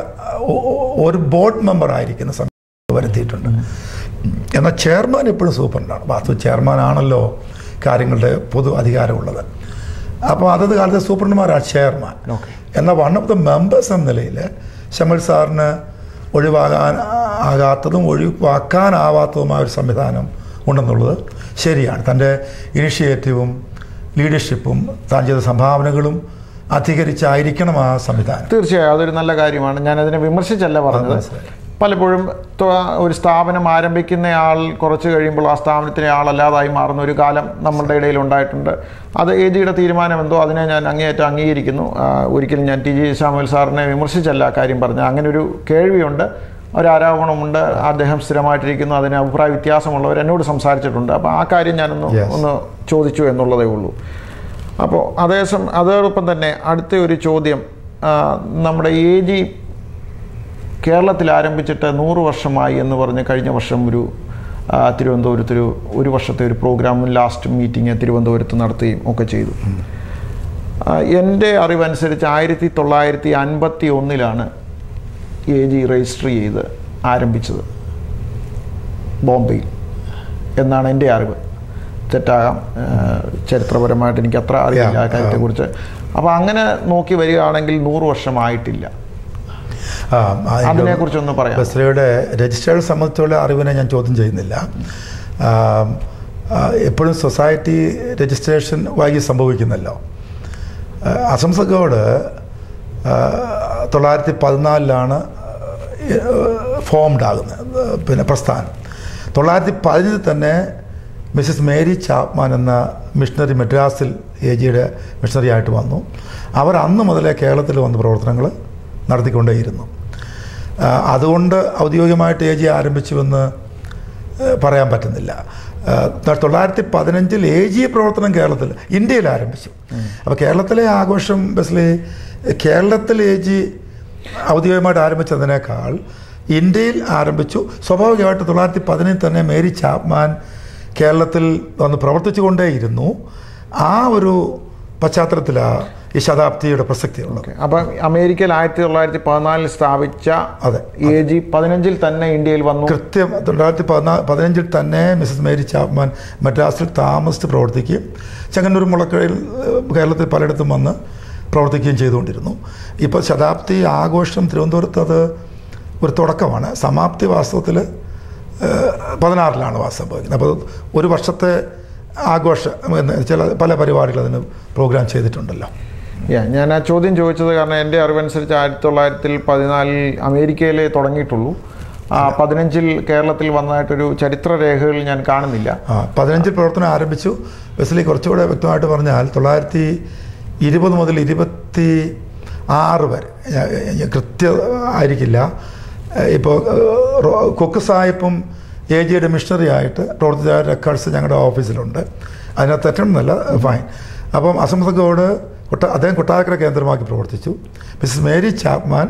ഒരു ബോർഡ് മെമ്പർ ആയിരിക്കുന്ന സമയത്ത് വരുത്തിയിട്ടുണ്ട്. എന്നാൽ ചെയർമാൻ എപ്പോഴും സൂപ്രണ്ടാണ് വാസ്തു ചെയർമാൻ ആണല്ലോ കാര്യങ്ങളുടെ പൊതു അധികാരമുള്ളത്. അപ്പോൾ അതത് കാലത്ത് സൂപ്രണ്ടുമാരാണ് ചെയർമാൻ എന്നാൽ വൺ ഓഫ് ദ മെമ്പേഴ്സ് എന്ന നിലയിൽ ശമൽ സാറിന് ഒഴിവാകാൻ ആകാത്തതും ഒഴിവാക്കാനാവാത്തതുമായ ഒരു സംവിധാനം ഉണ്ടെന്നുള്ളത് ശരിയാണ്. തന്റെ ഇനിഷ്യേറ്റീവും ലീഡർഷിപ്പും താൻ ചെയ്ത സംഭാവനകളും അധികരിച്ചായിരിക്കണം ആ സംവിധാനം. തീർച്ചയായും അതൊരു നല്ല കാര്യമാണ്. ഞാൻ അതിനെ വിമർശിച്ചല്ല പറഞ്ഞത്. പലപ്പോഴും ഒരു സ്ഥാപനം ആരംഭിക്കുന്ന ആൾ കുറച്ച് കഴിയുമ്പോൾ ആ സ്ഥാപനത്തിലെ ആളല്ലാതായി മാറുന്ന ഒരു കാലം നമ്മളുടെ ഇടയിൽ ഉണ്ടായിട്ടുണ്ട്. അത് എ ജിയുടെ തീരുമാനമെന്തോ അതിനെ ഞാൻ അങ്ങേയറ്റം അംഗീകരിക്കുന്നു. ഒരിക്കലും ഞാൻ ടി ജി സാമുവൽ സാറിനെ വിമർശിച്ചല്ല ആ കാര്യം പറഞ്ഞത്. അങ്ങനെ ഒരു കേൾവിയുണ്ട്. ഒരു ആരോപണമുണ്ട് അദ്ദേഹം സ്ഥിരമായിട്ടിരിക്കുന്നു. അതിന് അഭിപ്രായ വ്യത്യാസമുള്ളവർ എന്നോട് സംസാരിച്ചിട്ടുണ്ട്. അപ്പോൾ ആ കാര്യം ഞാനൊന്ന് ഒന്ന് ചോദിച്ചു എന്നുള്ളതേ ഉള്ളൂ. അപ്പോൾ അതേസം അതോടൊപ്പം തന്നെ അടുത്ത ഒരു ചോദ്യം നമ്മുടെ എ ജി കേരളത്തിൽ ആരംഭിച്ചിട്ട് നൂറ് വർഷമായി എന്ന് പറഞ്ഞ് കഴിഞ്ഞ വർഷം ഒരു തിരുവനന്തപുരത്ത് ഒരു വർഷത്തെ ഒരു പ്രോഗ്രാം ലാസ്റ്റ് മീറ്റിംഗ് തിരുവനന്തപുരത്ത് നടത്തുകയും ഒക്കെ ചെയ്തു. എന്റെ അറിവനുസരിച്ച് ആയിരത്തി തൊള്ളായിരത്തി അൻപത്തി ഒന്നിലാണ് എ ജി രജിസ്റ്റർ ചെയ്ത് ആരംഭിച്ചത് ബോംബെയിൽ എന്നാണ് എന്റെ അറിവ്. തെറ്റാകാം. ചരിത്രപരമായിട്ട് എനിക്ക് അത്ര അറിയില്ല ആ കാര്യത്തെക്കുറിച്ച്. അപ്പോൾ അങ്ങനെ നോക്കി വരികയാണെങ്കിൽ നൂറ് വർഷമായിട്ടില്ല. അതിനെക്കുറിച്ചൊന്ന് പറയാം. ബസ്രയുടെ രജിസ്റ്റേഡ് സംബന്ധിച്ചുള്ള അറിവിനെ ഞാൻ ചോദ്യം ചെയ്യുന്നില്ല. എപ്പോഴും സൊസൈറ്റി രജിസ്ട്രേഷൻ വൈകി സംഭവിക്കുന്നല്ലോ. അസംസകോട് തൊള്ളായിരത്തി പതിനാലിലാണ് ഫോംഡ് ആകുന്നത് പിന്നെ പ്രസ്ഥാനം. തൊള്ളായിരത്തി പതിനഞ്ചിൽ തന്നെ മിസ്സിസ് മേരി ചാപ്മാൻ എന്ന മിഷണറി മദ്രാസിൽ എ ജിയുടെ മിഷണറി ആയിട്ട് വന്നു. അവർ അന്ന് മുതലേ കേരളത്തിൽ വന്ന് പ്രവർത്തനങ്ങൾ നടത്തിക്കൊണ്ടേയിരുന്നു. അതുകൊണ്ട് ഔദ്യോഗികമായിട്ട് എ ജി ആരംഭിച്ചുവെന്ന് പറയാൻ പറ്റുന്നില്ല. തൊള്ളായിരത്തി പതിനഞ്ചിൽ എ ജി പ്രവർത്തനം കേരളത്തിൽ ഇന്ത്യയിൽ ആരംഭിച്ചു. അപ്പോൾ കേരളത്തിലെ ആഘോഷം ബസ്ലി കേരളത്തിൽ എ ജി ഔദ്യോഗികമായിട്ട് ആരംഭിച്ചതിനേക്കാൾ ഇന്ത്യയിൽ ആരംഭിച്ചു. സ്വാഭാവികമായിട്ട് തൊള്ളായിരത്തി പതിനഞ്ചിൽ തന്നെ മേരി ചാപ്മാൻ കേരളത്തിൽ വന്ന് പ്രവർത്തിച്ചു കൊണ്ടേയിരുന്നു ആ ഒരു പശ്ചാത്തലത്തിലാണ് ഈ ശതാബ്ദിയുടെ പ്രസക്തിയുള്ളത്. ഉള്ളത് അപ്പം അമേരിക്കയിൽ ആയിരത്തി തൊള്ളായിരത്തി പതിനാലിൽ സ്ഥാപിച്ച അതെ എ ജി പതിനഞ്ചിൽ തന്നെ ഇന്ത്യയിൽ വന്നു. കൃത്യം തൊള്ളായിരത്തി പതിനാല് പതിനഞ്ചിൽ തന്നെ മിസസ് മേരി ചാപ്മാൻ മദ്രാസിൽ താമസിച്ച് പ്രവർത്തിക്കുകയും ചെങ്ങന്നൂർ മുളക്കഴയിൽ കേരളത്തിൽ പലയിടത്തും വന്ന് പ്രവർത്തിക്കുകയും ചെയ്തുകൊണ്ടിരുന്നു. ഇപ്പോൾ ശതാബ്ദി ആഘോഷം തിരുവനന്തപുരത്ത് അത് ഒരു തുടക്കമാണ്. സമാപ്തി വാസ്തവത്തിൽ പതിനാറിലാണ് വാസം സംഭവിക്കുന്നത്. അപ്പോൾ ഒരു വർഷത്തെ ആഘോഷം ചില പല പരിപാടികൾ അതിന് പ്രോഗ്രാം ചെയ്തിട്ടുണ്ടല്ലോ. Yeah, ഞാൻ ആ ചോദ്യം ചോദിച്ചത് കാരണം എന്റെ അറിവനുസരിച്ച് ആയിരത്തി തൊള്ളായിരത്തി പതിനാലിൽ അമേരിക്കയിലേ തുടങ്ങിയിട്ടുള്ളൂ. ആ, പതിനഞ്ചിൽ കേരളത്തിൽ വന്നതായിട്ടൊരു ചരിത്ര രേഖകൾ ഞാൻ കാണുന്നില്ല. ആ പതിനഞ്ചിൽ പ്രവർത്തനം ആരംഭിച്ചു. ബസ്സിലി കുറച്ചുകൂടെ വ്യക്തമായിട്ട് പറഞ്ഞാൽ തൊള്ളായിരത്തി ഇരുപത് മുതൽ ഇരുപത്തി ആറ് വരെ കൃത്യ ആയിരിക്കില്ല. ഇപ്പോൾ കൊക്ക് സാഹിബും എ ജിയുടെ മിഷണറി ആയിട്ട് പ്രവർത്തിച്ച റെക്കോർഡ്സ് ഞങ്ങളുടെ ഓഫീസിലുണ്ട്. അതിനകത്ത് തെറ്റണമെന്നല്ല ഫൈൻ. അപ്പം അസംസകോട് കൊട്ട അദ്ദേഹം കുട്ടാക്കര കേന്ദ്രമാക്കി പ്രവർത്തിച്ചു. മിസ് മേരി ചാപ്മാൻ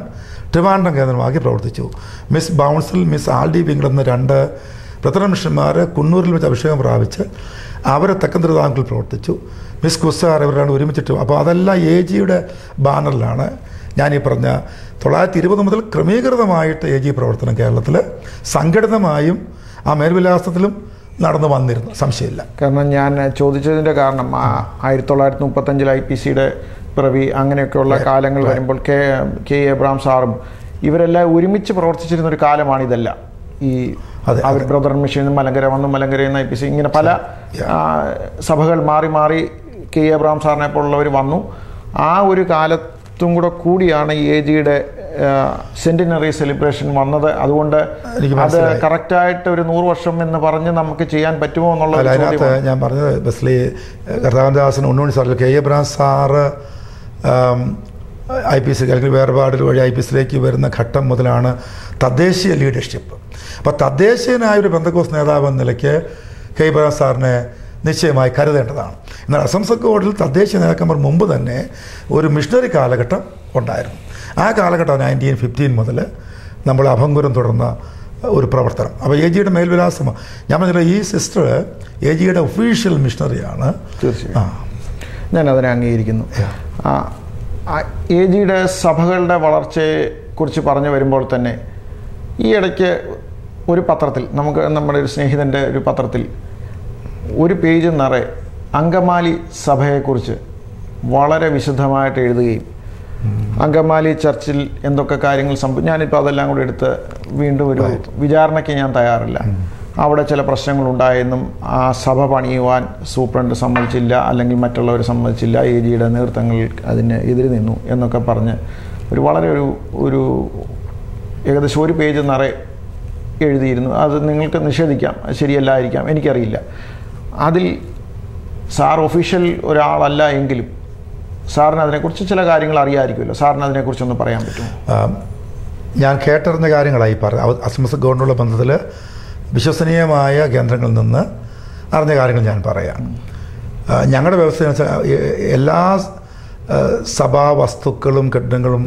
ട്രിവാൻഡ്രം കേന്ദ്രമാക്കി പ്രവർത്തിച്ചു. മിസ് ബൗൺസിൽ മിസ് ആൽഡി വിംഗൾ എന്ന രണ്ട് പ്രഥമ മിഷന്മാർ കുന്നൂരിൽ വെച്ച് അഭിഷേകം പ്രാപിച്ച് അവരെ തെക്കൻ തിരുവിതാംകൂറിൽ പ്രവർത്തിച്ചു. മിസ് കുസാർ ഇവരാണ് ഒരുമിച്ചിട്ട് അപ്പോൾ അതെല്ലാം എ ജിയുടെ ബാനറിലാണ്. ഞാൻ ഈ പറഞ്ഞ തൊള്ളായിരത്തി ഇരുപത് മുതൽ ക്രമീകൃതമായിട്ട് എ ജി പ്രവർത്തനം കേരളത്തിൽ സംഘടിതമായും ആ മേൽവിലാസത്തിലും നടന്നു വന്നിരുന്നു. സംശയമില്ല. കാരണം ഞാൻ ചോദിച്ചതിന്റെ കാരണം ആ ആയിരത്തി തൊള്ളായിരത്തി മുപ്പത്തഞ്ചിൽ ഐ പി സിയുടെ പിറവി അങ്ങനെയൊക്കെയുള്ള കാലങ്ങൾ വരുമ്പോൾ കെ കെ എബ്രാം സാറും ഇവരെല്ലാം ഒരുമിച്ച് പ്രവർത്തിച്ചിരുന്ന ഒരു കാലമാണ് ഇതെല്ലാം. ഈ അവർ ബ്രദർ മിഷൻ മലങ്കര വന്നു മലങ്കര ഐ പി സി ഇങ്ങനെ പല സഭകൾ മാറി മാറി കെ എബ്രാം സാറിനെ പോലുള്ളവർ വന്നു. ആ ഒരു കാലത്തും കൂടെ കൂടിയാണ് ഈ എ ജിയുടെ സെന്റിനറി സെലിബ്രേഷൻ വന്നത്. അതുകൊണ്ട് എനിക്ക് അത്. കറക്റ്റായിട്ട് ഒരു നൂറ് വർഷം എന്ന് പറഞ്ഞ് നമുക്ക് ചെയ്യാൻ പറ്റുമോ എന്നുള്ള അതിനകത്ത് ഞാൻ പറഞ്ഞത് ബസ്ലി കർത്താവൻദാസൻ ഉണ്ണുണി സാറിൽ K. Abraham sir I P C അല്ലെങ്കിൽ വേർപാടിൽ വഴി ഐ പി സിയിലേക്ക് വരുന്ന ഘട്ടം മുതലാണ് തദ്ദേശീയ ലീഡർഷിപ്പ് അപ്പോൾ തദ്ദേശീയനായ ഒരു ബന്ധക്കോസ് നേതാവ് എന്ന നിലയ്ക്ക് കെ. എബ്രാം സാറിനെ നിശ്ചയമായി കരുതേണ്ടതാണ്. എന്നാൽ അസംസക് കോഡിൽ തദ്ദേശ നേതാക്കന്മാർ മുമ്പ് തന്നെ ഒരു മിഷണറി കാലഘട്ടം ഉണ്ടായിരുന്നു. ആ കാലഘട്ടം നയന്റീൻ ഫിഫ്റ്റീൻ മുതൽ നമ്മൾ അഭംഗുരം തുടർന്ന ഒരു പ്രവർത്തനം. അപ്പോൾ എ ജിയുടെ മേൽവിലാസം ഞാൻ പറഞ്ഞില്ല ഈ സിസ്റ്റർ എ ജിയുടെ ഒഫീഷ്യൽ മിഷണറിയാണ് തീർച്ചയായും. ആ. ഞാൻ അതിനെ അംഗീകരിക്കുന്നു. എ ജിയുടെ സഭകളുടെ വളർച്ചയെ കുറിച്ച് പറഞ്ഞു വരുമ്പോൾ തന്നെ ഈ ഇടയ്ക്ക് ഒരു പത്രത്തിൽ നമുക്ക് നമ്മുടെ ഒരു സ്നേഹിതന്റെ ഒരു പത്രത്തിൽ ഒരു പേജ് നിറയെ അങ്കമാലി സഭയെക്കുറിച്ച് വളരെ വിശദമായിട്ട് എഴുതുകയും അങ്കമാലി ചർച്ചിൽ എന്തൊക്കെ കാര്യങ്ങൾ സംഭവം ഞാനിപ്പോൾ അതെല്ലാം കൂടി എടുത്ത് വീണ്ടും ഒരു വിചാരണയ്ക്ക് ഞാൻ തയ്യാറില്ല. അവിടെ ചില പ്രശ്നങ്ങളുണ്ടായെന്നും ആ സഭ പണിയുവാൻ സൂപ്രണ്ട് സമ്മതിച്ചില്ല അല്ലെങ്കിൽ മറ്റുള്ളവർ സമ്മതിച്ചില്ല എ ജിയുടെ നേതൃത്വങ്ങൾ അതിന് എതിര് നിന്നു എന്നൊക്കെ പറഞ്ഞ് ഒരു വളരെ ഒരു ഒരു ഏകദേശം ഒരു പേജ് നിറയെ എഴുതിയിരുന്നു. അത് നിങ്ങൾക്ക് നിഷേധിക്കാം ശരിയല്ലായിരിക്കാം എനിക്കറിയില്ല. അതിൽ സാർ ഒഫീഷ്യൽ ഒരാളല്ല എങ്കിലും സാറിന് അതിനെക്കുറിച്ച് ചില കാര്യങ്ങൾ അറിയാമായിരിക്കുമല്ലോ സാറിന് അതിനെക്കുറിച്ചൊന്ന് പറയാൻ പറ്റുമോ? ഞാൻ കേട്ടറിഞ്ഞ കാര്യങ്ങളായി പറഞ്ഞു അസംസ് ഗവൺമെന്റുള്ള ബന്ധത്തിൽ വിശ്വസനീയമായ കേന്ദ്രങ്ങളിൽ നിന്ന് അറിഞ്ഞ കാര്യങ്ങൾ ഞാൻ പറയാം. ഞങ്ങളുടെ വ്യവസ്ഥ എല്ലാ സഭാ വസ്തുക്കളും കെട്ടിടങ്ങളും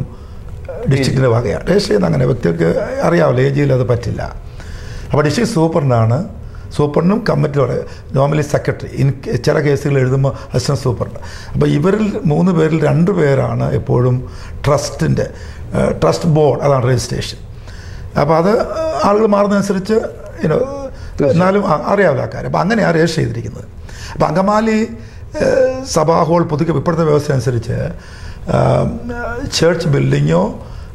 ഡിസ്ട്രിക്റ്റിന്റെ വകയാണ്. രജിസ്റ്റർ ചെയ്യുന്ന അങ്ങനെ വ്യക്തികൾക്ക് അറിയാമല്ലോ ഏജിയിൽ അത് പറ്റില്ല. അപ്പോൾ ഡിസ്ട്രിക്ട് സൂപ്പറിനാണ് സൂപ്പറിനും കമ്മിറ്റിയോടെ നോർമലി സെക്രട്ടറി ഇൻ ചില കേസുകൾ എഴുതുമ്പോൾ അസിസ്റ്റന്റ് സൂപ്പറിന്റെ അപ്പോൾ ഇവരിൽ മൂന്ന് പേരിൽ രണ്ട് പേരാണ് എപ്പോഴും ട്രസ്റ്റിന്റെ ട്രസ്റ്റ് ബോർഡ് അതാണ് രജിസ്ട്രേഷൻ അപ്പോൾ അത് ആളുകൾ മാറുന്നതനുസരിച്ച് ഇനോ എന്നാലും അറിയാവില്ല ആൾക്കാർ അപ്പോൾ അങ്ങനെയാണ് രജിസ്റ്റർ ചെയ്തിരിക്കുന്നത്. അപ്പോൾ അങ്കമാലി സഭാ ഹോൾ പുതുക്കി ഇപ്പോഴത്തെ വ്യവസ്ഥ അനുസരിച്ച് ചേർച്ച് ബിൽഡിങ്ങോ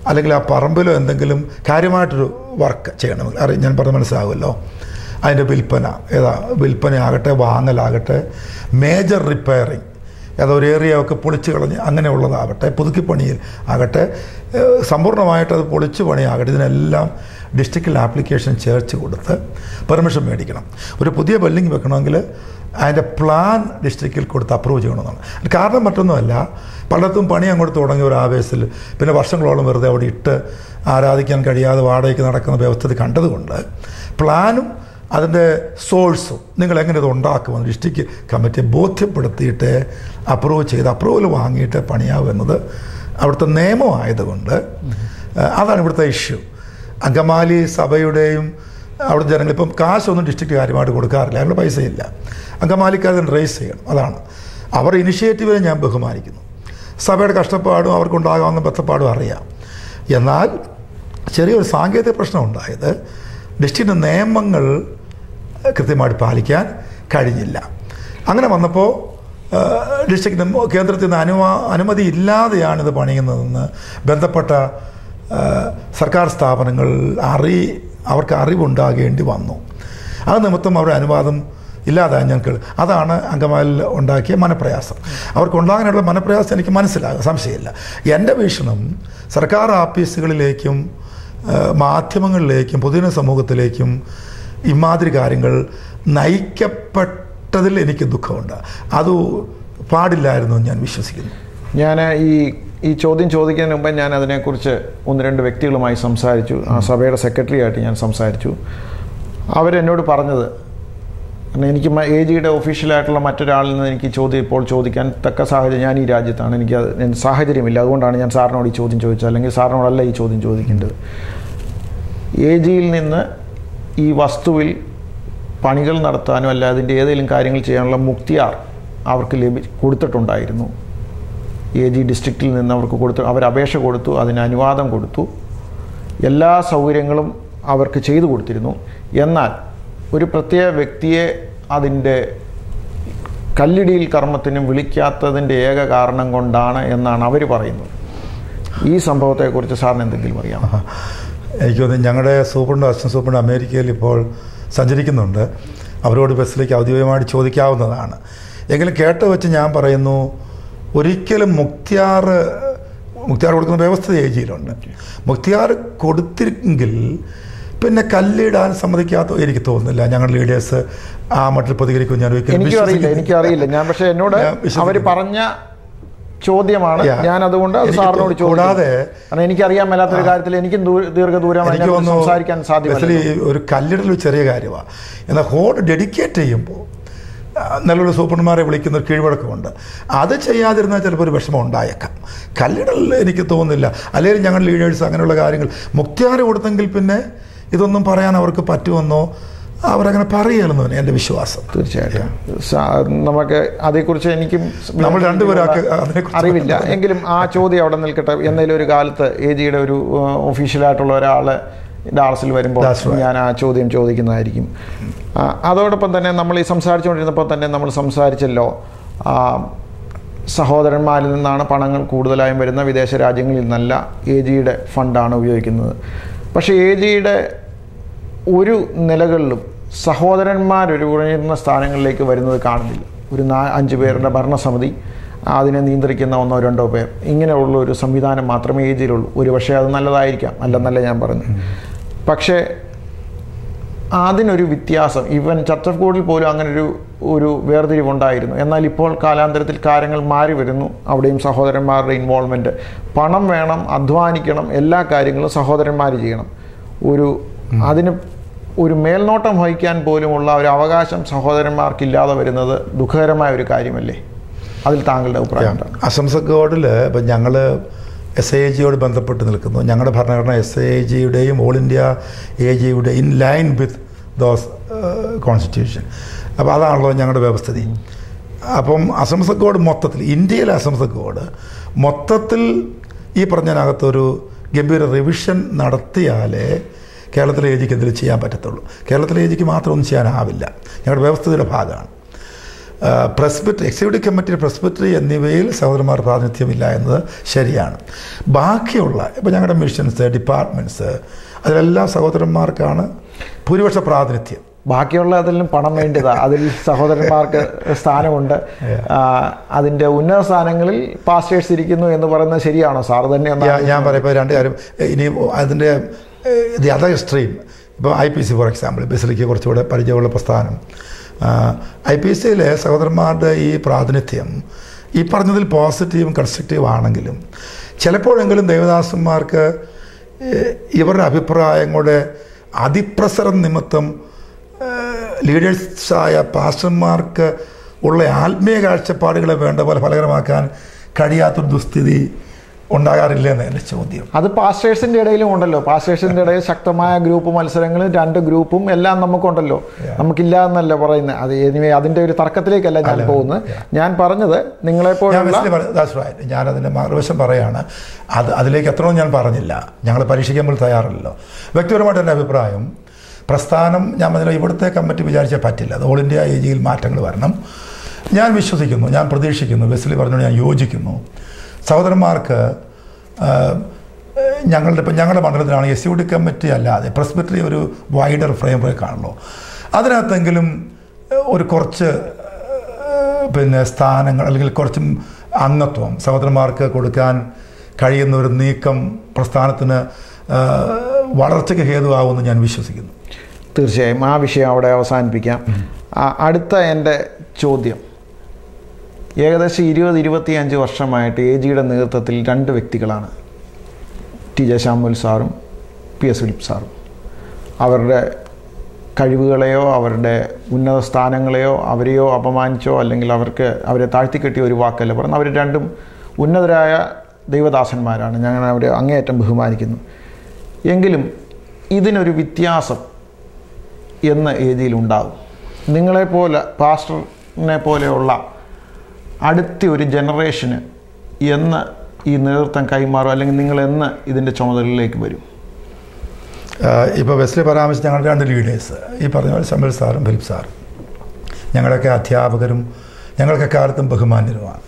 അല്ലെങ്കിൽ ആ പറമ്പിലോ എന്തെങ്കിലും കാര്യമായിട്ടൊരു വർക്ക് ചെയ്യണമെങ്കിൽ അറി ഞാൻ പറഞ്ഞ മനസ്സിലാവുമല്ലോ. അതിന്റെ വിൽപ്പന. ഏതാ വിൽപ്പനയാകട്ടെ വാങ്ങലാകട്ടെ മേജർ റിപ്പയറിങ് ഏതാ ഒരു ഏരിയ ഒക്കെ പൊളിച്ച് കളഞ്ഞ് അങ്ങനെയുള്ളതാകട്ടെ പുതുക്കിപ്പണിയിൽ ആകട്ടെ സമ്പൂർണമായിട്ട് അത് പൊളിച്ച് പണിയാകട്ടെ ഇതിനെല്ലാം ഡിസ്ട്രിക്റ്റിൽ ആപ്ലിക്കേഷൻ ചേർച്ച് കൊടുത്ത് പെർമിഷൻ മേടിക്കണം. ഒരു പുതിയ ബിൽഡിംഗ് വെക്കണമെങ്കിൽ അതിന്റെ പ്ലാൻ ഡിസ്ട്രിക്റ്റിൽ കൊടുത്ത് അപ്രൂവ് ചെയ്യണമെന്നാണ്. കാരണം മറ്റൊന്നുമല്ല പലയിടത്തും പണി അങ്ങോട്ട് തുടങ്ങിയ ഒരു ആവേശത്തിൽ പിന്നെ വർഷങ്ങളോളം വെറുതെ അവിടെ ഇട്ട് ആരാധിക്കാൻ കഴിയാതെ വാടകയ്ക്ക് നടക്കുന്ന വ്യവസ്ഥ കണ്ടതുകൊണ്ട് പ്ലാനും അതിന്റെ സോഴ്സും നിങ്ങൾ എങ്ങനെ ഇത് ഉണ്ടാക്കുമെന്ന് ഡിസ്ട്രിക്ട് കമ്മിറ്റി ബോധ്യപ്പെടുത്തിയിട്ട് അപ്രൂവ് ചെയ്ത് അപ്രൂവൽ വാങ്ങിയിട്ട് പണിയാവുന്നത് അവിടുത്തെ നിയമമായതുകൊണ്ട് അതാണ് ഇവിടുത്തെ ഇഷ്യൂ അങ്കമാലി സഭയുടെയും അവിടുത്തെ ജനങ്ങൾ ഇപ്പം കാശൊന്നും ഡിസ്ട്രിക്ട് കാര്യമായിട്ട് കൊടുക്കാറില്ല അതിനുള്ള പൈസയില്ല. അങ്കമാലിക്കാർ റേസ് ചെയ്യണം അതാണ്. അവർ ഇനിഷ്യേറ്റീവിനെ ഞാൻ ബഹുമാനിക്കുന്നു. സഭയുടെ കഷ്ടപ്പാടും അവർക്കുണ്ടാകാവുന്ന ബന്ധപ്പാടും അറിയാം. എന്നാൽ ചെറിയൊരു സാങ്കേതിക പ്രശ്നം ഉണ്ടായത് ഡിസ്ട്രിക്റ്റിന്റെ നിയമങ്ങൾ കൃത്യമായിട്ട് പാലിക്കാൻ കഴിഞ്ഞില്ല. അങ്ങനെ വന്നപ്പോൾ ഡിസ്ട്രിക്ട് കേന്ദ്രത്തിൽ നിന്ന് അനുവാ അനുമതി ഇല്ലാതെയാണ് ഇത് പണിയുന്നതെന്ന് ബന്ധപ്പെട്ട സർക്കാർ സ്ഥാപനങ്ങൾ അറി അവർക്ക് അറിവുണ്ടാകേണ്ടി വന്നു. അത് നിമിത്തം അവരുടെ അനുവാദം ഇല്ലാതായി ഞങ്ങൾക്ക് അതാണ് അങ്കമാലിൽ ഉണ്ടാക്കിയ മനപ്രയാസം. അവർക്കുണ്ടാകാനുള്ള മനപ്രയാസം എനിക്ക് മനസ്സിലാകും സംശയമില്ല. എന്റെ വീക്ഷണം സർക്കാർ ഓഫീസുകളിലേക്കും മാധ്യമങ്ങളിലേക്കും പൊതുജന സമൂഹത്തിലേക്കും ഇമാതിരി കാര്യങ്ങൾ നയിക്കപ്പെട്ടതിൽ എനിക്ക് ദുഃഖമുണ്ട്. അത് പാടില്ലായിരുന്നു ഞാൻ വിശ്വസിക്കുന്നു. ഞാൻ ഈ ഈ ചോദ്യം ചോദിക്കുന്നതിന് മുമ്പ് ഞാൻ അതിനെക്കുറിച്ച് ഒന്ന് രണ്ട് വ്യക്തികളുമായി സംസാരിച്ചു. ആ സഭയുടെ സെക്രട്ടറി ആയിട്ട് ഞാൻ സംസാരിച്ചു. അവരെന്നോട് പറഞ്ഞത് കാരണം എനിക്ക് എ ജിയുടെ ഒഫീഷ്യലായിട്ടുള്ള മറ്റൊരാളിൽ നിന്ന് എനിക്ക് ചോദ്യം ഇപ്പോൾ ചോദിക്കാൻ തക്ക സാഹചര്യം ഞാൻ ഈ രാജ്യത്താണ്. എനിക്ക് അത് സാഹചര്യമില്ല. അതുകൊണ്ടാണ് ഞാൻ സാറിനോട് ഈ ചോദ്യം ചോദിച്ചത്. അല്ലെങ്കിൽ സാറിനോടല്ല ഈ ചോദ്യം ചോദിക്കേണ്ടത്. എ ജിയിൽ നിന്ന് ഈ വസ്തുവിൽ പണികൾ നടത്താനോ അല്ലാതെ അതിന്റെ ഏതെങ്കിലും കാര്യങ്ങൾ ചെയ്യാനുള്ള മുക്തിയാർ അവർക്ക് ലഭി കൊടുത്തിട്ടുണ്ടായിരുന്നു. എ ജി ഡിസ്ട്രിക്റ്റിൽ നിന്ന് അവർക്ക് കൊടുത്തു അവർ അപേക്ഷ കൊടുത്തു അതിന് അനുവാദം കൊടുത്തു. എല്ലാ സൗകര്യങ്ങളും അവർക്ക് ചെയ്തു കൊടുത്തിരുന്നു. എന്നാൽ ഒരു പ്രത്യേക വ്യക്തിയെ അതിന്റെ കല്ലിടിയിൽ കർമ്മത്തിനും വിളിക്കാത്തതിന്റെ ഏക കാരണം കൊണ്ടാണ് എന്നാണ് അവർ പറയുന്നത്. ഈ സംഭവത്തെക്കുറിച്ച് സാറിന് എന്തെങ്കിലും അറിയാമോ? എനിക്ക് തോന്നുന്നു ഞങ്ങളുടെ സൂപ്രണ്ട് അസിസ്റ്റന്റ് സൂപ്രണ്ട് അമേരിക്കയിൽ ഇപ്പോൾ സഞ്ചരിക്കുന്നുണ്ട്. അവരോട് ബസ്സിലേക്ക് ഔദ്യോഗികമായിട്ട് ചോദിക്കാവുന്നതാണ്. എങ്കിലും കേട്ട് വെച്ച് ഞാൻ പറയുന്നു ഒരിക്കലും മുക്തിയാർ മുക്തിയാർ കൊടുക്കുന്ന വ്യവസ്ഥ എ ജിയിലുണ്ട് മുക്തിയാർ കൊടുത്തിരിക്കെങ്കിൽ പിന്നെ കല്ലിടാൻ സമ്മതിക്കാത്ത എനിക്ക് തോന്നുന്നില്ല. ഞങ്ങളുടെ ലീഡേഴ്സ് ആ മട്ടിൽ പ്രതികരിക്കും ഞാൻ എനിക്കറിയില്ല വിശ്വസിക്കുന്നില്ല. ഞാൻ പക്ഷേ എന്നോട് അവർ പറഞ്ഞ ചോദ്യമാണ്. ഞാൻ അതുകൊണ്ട് അത് സാറിനോട് കൂടാതെ എനിക്കറിയാൻ മേലാത്തൊരു കാര്യത്തിൽ എനിക്കും ദീർഘദൂരം സംസാരിക്കാൻ സാധ്യത ഒരു കല്ലിടൽ ചെറിയ കാര്യമാണ് എന്നാൽ ഹോഡ് ഡെഡിക്കേറ്റ് ചെയ്യുമ്പോൾ നല്ലൊരു സൂപ്പർമാരെ വിളിക്കുന്ന ഒരു കീഴ്വഴക്കമുണ്ട്. അത് ചെയ്യാതിരുന്നാൽ ചിലപ്പോൾ ഒരു വിഷമം ഉണ്ടായേക്കാം. കല്ലിടൽ എനിക്ക് തോന്നുന്നില്ല. അല്ലെങ്കിൽ ഞങ്ങൾ ലീഡേഴ്സ് അങ്ങനെയുള്ള കാര്യങ്ങൾ മുക്തിയാർ കൊടുത്തെങ്കിൽ പിന്നെ ഇതൊന്നും പറയാൻ അവർക്ക് പറ്റുമെന്നോ അവരങ്ങനെ പറയുകയെന്നു എന്റെ വിശ്വാസം. തീർച്ചയായിട്ടും. നമുക്ക് അതേക്കുറിച്ച് എനിക്കും നമ്മൾ രണ്ടുപേരും അതിനെക്കുറിച്ച് അറിവില്ല. എങ്കിലും ആ ചോദ്യം അവിടെ നിൽക്കട്ടെ. എന്തെങ്കിലും ഒരു കാലത്ത് എ ജിയുടെ ഒരു ഒഫീഷ്യലായിട്ടുള്ള ഒരാൾ ഡാളസിൽ വരുമ്പോൾ ഞാൻ ആ ചോദ്യം ചോദിക്കുന്നതായിരിക്കും. അതോടൊപ്പം തന്നെ നമ്മൾ ഈ സംസാരിച്ചുകൊണ്ടിരുന്നപ്പോൾ തന്നെ നമ്മൾ സംസാരിച്ചല്ലോ സഹോദരന്മാരിൽ നിന്നാണ് പണങ്ങൾ കൂടുതലായും വരുന്ന വിദേശ രാജ്യങ്ങളിൽ നിന്നല്ല എ ജിയുടെ ഫണ്ടാണ് ഉപയോഗിക്കുന്നത്. പക്ഷേ എ ജിയുടെ ഒരു നിലകളിലും സഹോദരന്മാരൊരു ഉയർന്ന സ്ഥാനങ്ങളിലേക്ക് വരുന്നത് കാണുന്നില്ല. ഒരു നാ അഞ്ച് പേരുടെ ഭരണസമിതി അതിനെ നിയന്ത്രിക്കുന്ന ഒന്നോ രണ്ടോ പേർ. ഇങ്ങനെയുള്ള ഒരു സംവിധാനം മാത്രമേ ഈ ജിയിലുള്ളൂ ഒരു പക്ഷേ അത് നല്ലതായിരിക്കാം. അല്ലെന്നല്ല ഞാൻ പറഞ്ഞു പക്ഷേ അതിനൊരു വ്യത്യാസം ഈവൻ ചർച്ച് ഓഫ് ഗോഡിൽ പോലും അങ്ങനെ ഒരു ഒരു വേർതിരിവുണ്ടായിരുന്നു. എന്നാൽ ഇപ്പോൾ കാലാന്തരത്തിൽ കാര്യങ്ങൾ മാറി വരുന്നു. അവിടെയും സഹോദരന്മാരുടെ ഇൻവോൾവ്മെന്റ് പണം വേണം അധ്വാനിക്കണം എല്ലാ കാര്യങ്ങളും സഹോദരന്മാർ ചെയ്യണം. ഒരു അതിന് ഒരു മേൽനോട്ടം വഹിക്കാൻ പോലുമുള്ള ഒരു അവകാശം സഹോദരന്മാർക്കില്ലാതെ വരുന്നത് ദുഃഖകരമായ ഒരു കാര്യമല്ലേ? അതിൽ താങ്കളുടെ അഭിപ്രായം അസംസ ഗോഡിൽ ഇപ്പം ഞങ്ങൾ എസ് ഐ ജിയോട് ബന്ധപ്പെട്ട് നിൽക്കുന്നു. ഞങ്ങളുടെ ഭരണഘടന എസ് ഐ ജിയുടെയും ഓൾ ഇന്ത്യ എ ജിയുടെ in line with those constitution അപ്പോൾ അതാണല്ലോ ഞങ്ങളുടെ വ്യവസ്ഥിതി. അപ്പം അസംസക്കോഡ് മൊത്തത്തിൽ ഇന്ത്യയിലെ അസംസക്കോഡ് മൊത്തത്തിൽ ഈ പറഞ്ഞതിനകത്തൊരു ഗംഭീര റിവിഷൻ നടത്തിയാലേ കേരളത്തിലെ ഏജിക്ക് ജിക്ക് എന്തെങ്കിലും ചെയ്യാൻ പറ്റത്തുള്ളൂ. കേരളത്തിലെ ഏജിക്ക് ജിക്ക് മാത്രം ഒന്നും ചെയ്യാനാവില്ല. ഞങ്ങളുടെ വ്യവസ്ഥയുടെ ഭാഗമാണ്. പ്രസ്ബിറ്ററി എക്സിക്യൂട്ടീവ് കമ്മിറ്റി പ്രസ്ബിറ്ററി എന്നിവയിൽ സഹോദരന്മാർ പ്രാതിനിധ്യമില്ല എന്നത് ശരിയാണ്. ബാക്കിയുള്ള ഇപ്പോൾ ഞങ്ങളുടെ മിഷൻസ് ഡിപ്പാർട്ട്മെന്റ്സ് അതിലെല്ലാം സഹോദരന്മാർക്കാണ് ഭൂരിപക്ഷ പ്രാതിനിധ്യം. ബാക്കിയുള്ള അതിലും പണം വേണ്ടതാ അതിൽ സഹോദരന്മാർക്ക് സ്ഥാനമുണ്ട്. അതിന്റെ ഉന്നത സ്ഥാനങ്ങളിൽ പാസ്റ്റേഴ്സ് ഇരിക്കുന്നു എന്ന് പറയുന്നത് ശരിയാണോ? സാർ തന്നെ ഞാൻ- ഞാൻ പറയാം. രണ്ട് കാര്യം. ഇനി അതിന്റെ ദി അതർ എക്സ്ട്രീം ഇപ്പോൾ I P C for example ബസിലിക്ക് കുറച്ചുകൂടെ പരിചയമുള്ള പ്രസ്ഥാനം. ഐ പി സിയിലെ സഹോദരന്മാരുടെ ഈ പ്രാതിനിധ്യം ഈ പറഞ്ഞതിൽ പോസിറ്റീവും കൺസ്ട്രക്റ്റീവ് ആണെങ്കിലും ചിലപ്പോഴെങ്കിലും ദേവദാസന്മാർക്ക് ഇവരുടെ അഭിപ്രായങ്ങളുടെ അതിപ്രസരം നിമിത്തം ലീഡേഴ്സായ പാസ്റ്റർമാർക്ക് ഉള്ള ആത്മീയ കാഴ്ചപ്പാടുകളെ വേണ്ട പോലെ ഫലകരമാക്കാൻ കഴിയാത്തൊരു ദുസ്ഥിതി ഉണ്ടാകാറില്ലെന്ന് എന്റെ ചോദ്യം. അത് പാസ്റ്റേഴ്സിന്റെ ഇടയിലും ഉണ്ടല്ലോ. പാസ്റ്റേഴ്സിന്റെ ഇടയിൽ ശക്തമായ ഗ്രൂപ്പ് മത്സരങ്ങൾ രണ്ട് ഗ്രൂപ്പും എല്ലാം നമുക്കുണ്ടല്ലോ. നമുക്കില്ല എന്നല്ല പറയുന്നത്. അത് എനിവേ അതിന്റെ ഒരു തർക്കത്തിലേക്കല്ല ഞാൻ പോകുന്നത്. ഞാൻ പറഞ്ഞത് നിങ്ങളെ ഞാൻ അതിന്റെ മറുവശം പറയാണ്. അത് അതിലേക്ക് എത്രയോ ഞാൻ പറഞ്ഞില്ല. ഞങ്ങൾ പരീക്ഷിക്കുമ്പോൾ തയ്യാറല്ലോ വ്യക്തിപരമായിട്ട് എന്റെ അഭിപ്രായം പ്രസ്ഥാനം ഞാൻ പറഞ്ഞില്ല ഇവിടുത്തെ കമ്മിറ്റി വിചാരിച്ചാൽ പറ്റില്ല. അത് ഓൾ ഇന്ത്യ ഏജിയിൽ മാറ്റങ്ങൾ വരണം. ഞാൻ വിശ്വസിക്കുന്നു ഞാൻ പ്രതീക്ഷിക്കുന്നു. വെസ്ലി പറഞ്ഞു ഞാൻ യോജിക്കുന്നു. സഹോദരന്മാർക്ക് ഞങ്ങളുടെ ഇപ്പം ഞങ്ങളുടെ മണ്ഡലത്തിലാണ് ഡി കമ്മിറ്റി അല്ലാതെ പ്രസ്ബിറ്ററി ഒരു വൈഡർ ഫ്രെയിം വർക്ക് ആണല്ലോ അതിനകത്തെങ്കിലും ഒരു കുറച്ച് പിന്നെ സ്ഥാനങ്ങൾ അല്ലെങ്കിൽ കുറച്ചും അംഗത്വം സഹോദരന്മാർക്ക് കൊടുക്കാൻ കഴിയുന്ന ഒരു നീക്കം പ്രസ്ഥാനത്തിന് വളർച്ചയ്ക്ക് ഹേതുവാകുമെന്ന് ഞാൻ വിശ്വസിക്കുന്നു. തീർച്ചയായും. ആ വിഷയം അവിടെ അവസാനിപ്പിക്കാം. അടുത്ത എന്റെ ചോദ്യം. ഏകദേശം ഇരുപത് ഇരുപത്തിയഞ്ച് വർഷമായിട്ട് എ ജിയുടെ നേതൃത്വത്തിൽ രണ്ട് വ്യക്തികളാണ് ടി ജെ ശാമുൽ സാറും പി എസ് ഫിലിപ്പ് സാറും. അവരുടെ കഴിവുകളെയോ അവരുടെ ഉന്നത സ്ഥാനങ്ങളെയോ അവരെയോ അപമാനിച്ചോ അല്ലെങ്കിൽ അവർക്ക് അവരെ താഴ്ത്തിക്കെട്ടിയ ഒരു വാക്കല്ല. പറഞ്ഞു അവർ രണ്ടും ഉന്നതരായ ദൈവദാസന്മാരാണ്. ഞങ്ങൾ അവരെ അങ്ങേയറ്റം ബഹുമാനിക്കുന്നു. എങ്കിലും ഇതിനൊരു വ്യത്യാസം എന്ന് ഏതിയിലുണ്ടാകും നിങ്ങളെപ്പോലെ പാസ്റ്ററിനെ പോലെയുള്ള അടുത്ത ഒരു ജനറേഷന് എന്ന് ഈ നേതൃത്വം കൈമാറും അല്ലെങ്കിൽ നിങ്ങൾ എന്ന് ഇതിന്റെ ചുമതലയിലേക്ക് വരും. ഇപ്പോൾ വെസ്ലി പരാമർശിച്ച ഞങ്ങളുടെ രണ്ട് ലീഡേഴ്സ്. ഈ പറഞ്ഞ പോലെ ശമ്പൽ സാറും ഫിലിപ്പ് സാറും. ഞങ്ങളൊക്കെ അധ്യാപകരും ഞങ്ങൾക്ക് എക്കാലത്തും ബഹുമാന്യരുമാണ്.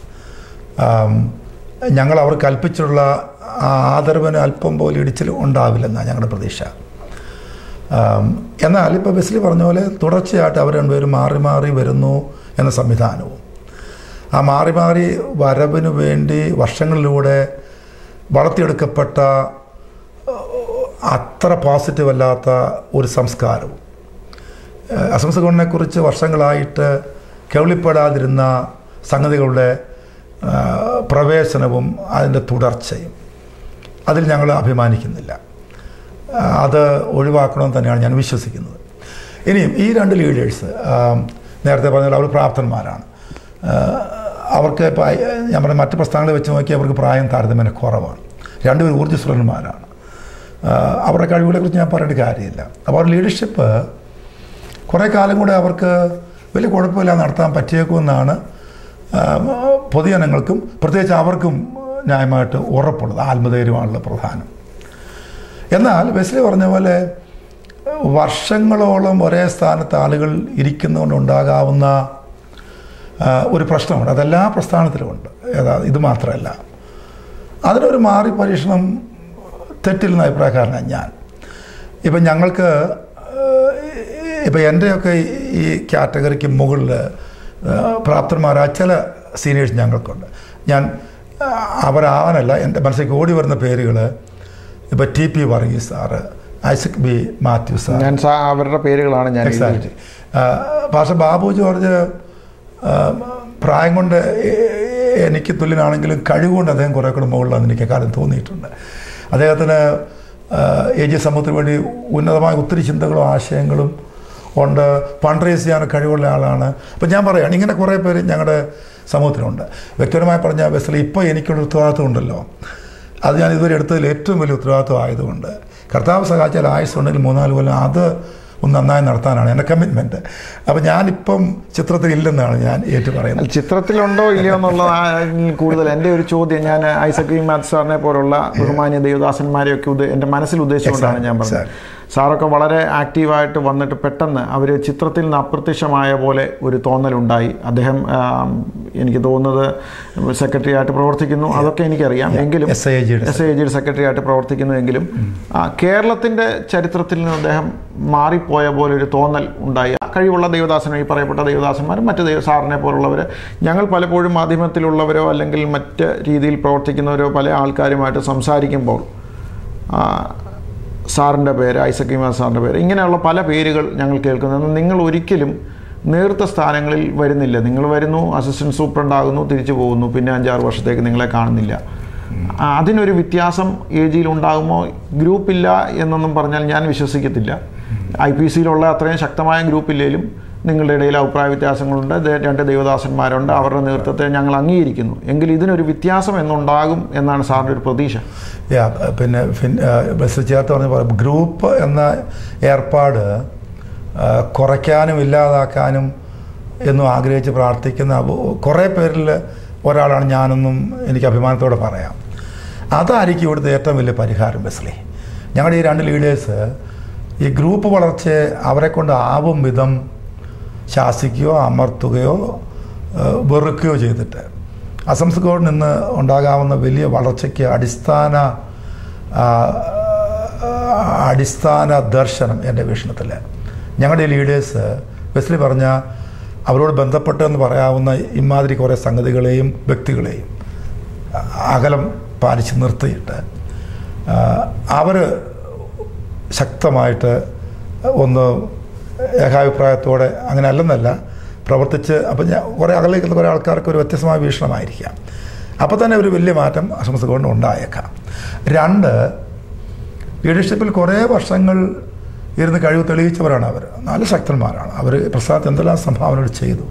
ഞങ്ങൾ അവർ കൽപ്പിച്ചിട്ടുള്ള ആ ആദരവിന് അല്പം പോലും ഇടിച്ചിൽ ഉണ്ടാവില്ലെന്നാണ് ഞങ്ങളുടെ പ്രതീക്ഷ. എന്നാൽ ഇപ്പോൾ വെസ്ലി പറഞ്ഞ പോലെ തുടർച്ചയായിട്ട് അവർ രണ്ടുപേരും മാറി മാറി വരുന്നു എന്ന സംവിധാനവും. ആ മാറി മാറി വരവിന് വേണ്ടി വർഷങ്ങളിലൂടെ വളർത്തിയെടുക്കപ്പെട്ട അത്ര പോസിറ്റീവ് അല്ലാത്ത ഒരു സംസ്കാരവും. അസംസ് കുറിച്ച് വർഷങ്ങളായിട്ട് കേൾപ്പെടാതിരുന്ന സംഗതികളുടെ പ്രവേശനവും അതിന്റെ തുടർച്ചയും. അതിൽ ഞങ്ങൾ അഭിമാനിക്കുന്നില്ല. അത് ഒഴിവാക്കണമെന്ന് തന്നെയാണ് ഞാൻ വിശ്വസിക്കുന്നത്. ഇനിയും ഈ രണ്ട് ലീഡേഴ്സ് നേരത്തെ പറഞ്ഞാൽ അവർ പ്രാപ്തന്മാരാണ്. അവർക്ക് ഞാൻ പറഞ്ഞ മറ്റ് പ്രസ്ഥാനങ്ങളെ വെച്ച് നോക്കി അവർക്ക് പ്രായം താരതമ്യേന കുറവാണ്. രണ്ടുപേരും ഊർജസ്വലന്മാരാണ്. അവരുടെ കഴിവുകളെക്കുറിച്ച് ഞാൻ പറയേണ്ട കാര്യമില്ല. അപ്പോൾ അവരുടെ ലീഡർഷിപ്പ് കുറേ കാലം കൂടെ അവർക്ക് വലിയ കുഴപ്പമില്ല നടത്താൻ പറ്റിയേക്കുമെന്നാണ് പൊതുജനങ്ങൾക്കും പ്രത്യേകിച്ച് അവർക്കും ന്യായമായിട്ട് ഉറപ്പുള്ളത്. ആത്മധൈര്യമാണല്ലോ പ്രധാനം. എന്നാൽ വെസ്ലി പറഞ്ഞ പോലെ വർഷങ്ങളോളം ഒരേ സ്ഥാനത്ത് ആളുകൾ ഇരിക്കുന്നതുകൊണ്ടുണ്ടാകാവുന്ന ഒരു പ്രശ്നമുണ്ട്. അതെല്ലാ പ്രസ്ഥാനത്തിലുമുണ്ട്. ഏതാ ഇത് മാത്രമല്ല. അതിനൊരു മാറി പരീക്ഷണം തെറ്റില്ലെന്ന അഭിപ്രായക്കാരനാണ് ഞാൻ. ഇപ്പം ഞങ്ങൾക്ക് ഇപ്പം എന്റെയൊക്കെ ഈ കാറ്റഗറിക്ക് മുകളിൽ പ്രാപ്തന്മാരായ ചില സീനിയേഴ്സ് ഞങ്ങൾക്കുണ്ട്. ഞാൻ അവരാവാനല്ല എന്റെ മനസ്സിലേക്ക് ഓടി വരുന്ന പേരുകൾ ഇപ്പം T P Varghese sir Isaac B Mathew sir ഞാൻ അവരുടെ പേരുകളാണ് ഞാൻ എക്സാക്ട് ബാബു ജോർജ് പ്രായം കൊണ്ട് എനിക്ക് തുല്യനാണെങ്കിലും കഴിവുകൊണ്ട് അദ്ദേഹം കുറേ കൂടെ മുകളിലാണെന്ന് എനിക്ക് കാലം തോന്നിയിട്ടുണ്ട്. അദ്ദേഹത്തിന് എ ജി സമൂഹത്തിന് വേണ്ടി ഉന്നതമായ ഒത്തിരി ചിന്തകളും ആശയങ്ങളും ഉണ്ട്. ഫണ്ട് റേസ് ചെയ്യാൻ കഴിവുള്ള ആളാണ്. അപ്പം ഞാൻ പറയുകയാണ് ഇങ്ങനെ കുറേ പേര് ഞങ്ങളുടെ സമൂഹത്തിലുണ്ട്. വ്യക്തിപരമായി പറഞ്ഞ ബസ്സിൽ ഇപ്പോൾ എനിക്കുള്ള ഉത്തരവാദിത്വം ഉണ്ടല്ലോ. അത് ഞാൻ ഇതുവരെ എടുത്തതിൽ ഏറ്റവും വലിയ ഉത്തരവാദിത്വം ആയതുകൊണ്ട്. കർത്താവ് സഹായിച്ചാൽ ആയുസ് ഉണ്ടെങ്കിൽ മൂന്നാൽ കൊല്ലം അത് ഒന്ന് നന്നായി നടത്താനാണ് എന്റെ കമ്മിറ്റ്മെന്റ് അപ്പോൾ ഞാനിപ്പം ചിത്രത്തിൽ ഇല്ലെന്നാണ് ഞാൻ ഏറ്റു പറയുന്നത് ചിത്രത്തിലുണ്ടോ ഇല്ലയോ എന്നുള്ളതിൽ കൂടുതൽ എന്റെ ഒരു ചോദ്യം ഞാൻ ഐസക് മാത് സാറിനെ പോലുള്ള ബഹുമാന്യ ദേവദാസന്മാരെയൊക്കെ ഉദ്ദേ- എന്റെ മനസ്സിൽ ഉദ്ദേശിച്ചുകൊണ്ടാണ് ഞാൻ പറഞ്ഞത്. സാറൊക്കെ വളരെ ആക്റ്റീവായിട്ട് വന്നിട്ട് പെട്ടെന്ന് അവർ ചിത്രത്തിൽ നിന്ന് അപ്രത്യക്ഷമായ പോലെ ഒരു തോന്നലുണ്ടായി. അദ്ദേഹം എനിക്ക് തോന്നുന്നത് സെക്രട്ടറി ആയിട്ട് പ്രവർത്തിക്കുന്നു അതൊക്കെ എനിക്കറിയാം. എങ്കിലും എസ് ഐ ജിയുടെ സെക്രട്ടറി ആയിട്ട് പ്രവർത്തിക്കുന്നു എങ്കിലും കേരളത്തിന്റെ ചരിത്രത്തിൽ നിന്ന് അദ്ദേഹം മാറിപ്പോയ പോലെ ഒരു തോന്നൽ ഉണ്ടായി. കഴിവുള്ള ദേവദാസനും ഈ പറയപ്പെട്ട ദേവദാസന്മാരും മറ്റ് ദൈവ സാറിനെ പോലുള്ളവർ ഞങ്ങൾ പലപ്പോഴും മാധ്യമത്തിലുള്ളവരോ അല്ലെങ്കിൽ മറ്റ് രീതിയിൽ പ്രവർത്തിക്കുന്നവരോ പല ആൾക്കാരുമായിട്ട് സംസാരിക്കുമ്പോൾ സാറിന്റെ പേര് ഐസക് ഇമാ സാറിന്റെ പേര് ഇങ്ങനെയുള്ള പല പേരുകൾ ഞങ്ങൾ കേൾക്കുന്നത്. നിങ്ങൾ ഒരിക്കലും നേർത്ത സ്ഥാനങ്ങളിൽ വരുന്നില്ല. നിങ്ങൾ വരുന്നു അസിസ്റ്റന്റ് സൂപ്രണ്ട് ആകുന്നു തിരിച്ചു പോകുന്നു പിന്നെ അഞ്ചാറ് വർഷത്തേക്ക് നിങ്ങളെ കാണുന്നില്ല. അതിനൊരു വ്യത്യാസം എ ജിയിൽ ഉണ്ടാകുമോ? ഗ്രൂപ്പില്ല എന്നൊന്നും പറഞ്ഞാൽ ഞാൻ വിശ്വസിക്കത്തില്ല. ഐ പി സിയിലുള്ള അത്രയും ശക്തമായ ഗ്രൂപ്പില്ലെങ്കിലും നിങ്ങളുടെ ഇടയിൽ അഭിപ്രായ വ്യത്യാസങ്ങളുണ്ട്. രണ്ട് ദൈവദാസന്മാരുണ്ട്. അവരുടെ നേതൃത്വത്തെ ഞങ്ങൾ അംഗീകരിക്കുന്നു. എങ്കിൽ ഇതിനൊരു വ്യത്യാസം എന്നുണ്ടാകും എന്നാണ് സാറിന്റെ ഒരു പ്രതീക്ഷ. യാ പിന്നെ ചേർത്ത് പറഞ്ഞ ഗ്രൂപ്പ് എന്ന ഏർപ്പാട് കുറയ്ക്കാനും ഇല്ലാതാക്കാനും എന്നും ആഗ്രഹിച്ച് പ്രാർത്ഥിക്കുന്ന കുറേ പേരിൽ ഒരാളാണ് ഞാനെന്നും എനിക്ക് അഭിമാനത്തോടെ പറയാം. അതായിരിക്കും ഇവിടുത്തെ ഏറ്റവും വലിയ പരിഹാരം ബസ്ലി ഞങ്ങളുടെ ഈ രണ്ട് ലീഡേഴ്സ് ഈ ഗ്രൂപ്പ് വളർച്ചയെ അവരെ കൊണ്ട് ആവും വിധം ശാസിക്കുകയോ അമർത്തുകയോ വെറുക്കുകയോ ചെയ്തിട്ട്. അസംസ്കോട് നിന്ന് ഉണ്ടാകാവുന്ന വലിയ വളർച്ചയ്ക്ക് അടിസ്ഥാന അടിസ്ഥാന ദർശനം എന്റെ വീക്ഷണത്തിൽ ഞങ്ങളുടെ ലീഡേഴ്സ് വെസ്ലി പറഞ്ഞ അവരോട് ബന്ധപ്പെട്ടെന്ന് പറയാവുന്ന ഇമാതിരി കുറേ സംഗതികളെയും വ്യക്തികളെയും അകലം പാലിച്ച് നിർത്തിയിട്ട് അവർ ശക്തമായിട്ട് ഒന്ന് ഏകാഭിപ്രായത്തോടെ അങ്ങനെ അല്ലെന്നല്ല പ്രവർത്തിച്ച് അപ്പം ഞാൻ കുറേ അകലേക്ക് കുറേ ആൾക്കാർക്ക് ഒരു വ്യത്യസ്തമായ വീക്ഷണമായിരിക്കാം. അപ്പോൾ തന്നെ ഒരു വലിയ മാറ്റം അസംസ് കൊണ്ട് ഉണ്ടായേക്കാം. രണ്ട് ലീഡർഷിപ്പിൽ കുറേ വർഷങ്ങൾ ഇരുന്ന് കഴിവ് തെളിയിച്ചവരാണ് അവർ നല്ല ശക്തന്മാരാണ്. അവർ പ്രസ്ഥാനത്ത് എന്തെല്ലാം സംഭാവനകൾ ചെയ്തു.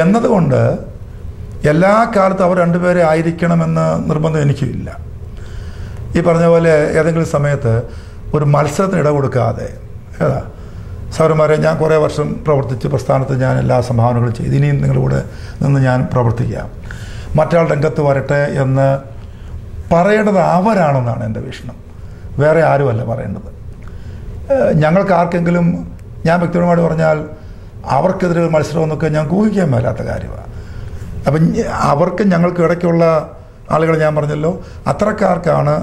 എന്നതുകൊണ്ട് എല്ലാ കാലത്തും അവർ രണ്ടുപേരെ ആയിരിക്കണമെന്ന് നിർബന്ധം എനിക്കുമില്ല ഈ പറഞ്ഞ പോലെ ഏതെങ്കിലും സമയത്ത് ഒരു മത്സരത്തിന് ഇട കൊടുക്കാതെ ഏതാ സൗരന്മാരെ ഞാൻ കുറേ വർഷം പ്രവർത്തിച്ച് പ്രസ്ഥാനത്ത് ഞാൻ എല്ലാ സംഭാവനകളും ചെയ്തു. ഇനിയും നിങ്ങളുടെ നിന്ന് ഞാൻ പ്രവർത്തിക്കാം. മറ്റാൾ രംഗത്ത് വരട്ടെ എന്ന് പറയേണ്ടത് അവരാണെന്നാണ് എന്റെ വീക്ഷണം. വേറെ ആരുമല്ല പറയേണ്ടത്. ഞങ്ങൾക്ക് ആർക്കെങ്കിലും ഞാൻ വ്യക്തിപരമായിട്ട് പറഞ്ഞാൽ അവർക്കെതിരെ ഒരു മത്സരം എന്നൊക്കെ ഞാൻ ഊഹിക്കാൻ മേലാത്ത കാര്യമാണ് അപ്പം അവർക്ക് ഞങ്ങൾക്ക് ഇടയ്ക്കുള്ള ആളുകൾ ഞാൻ പറഞ്ഞല്ലോ. അത്രക്കാർക്കാണ്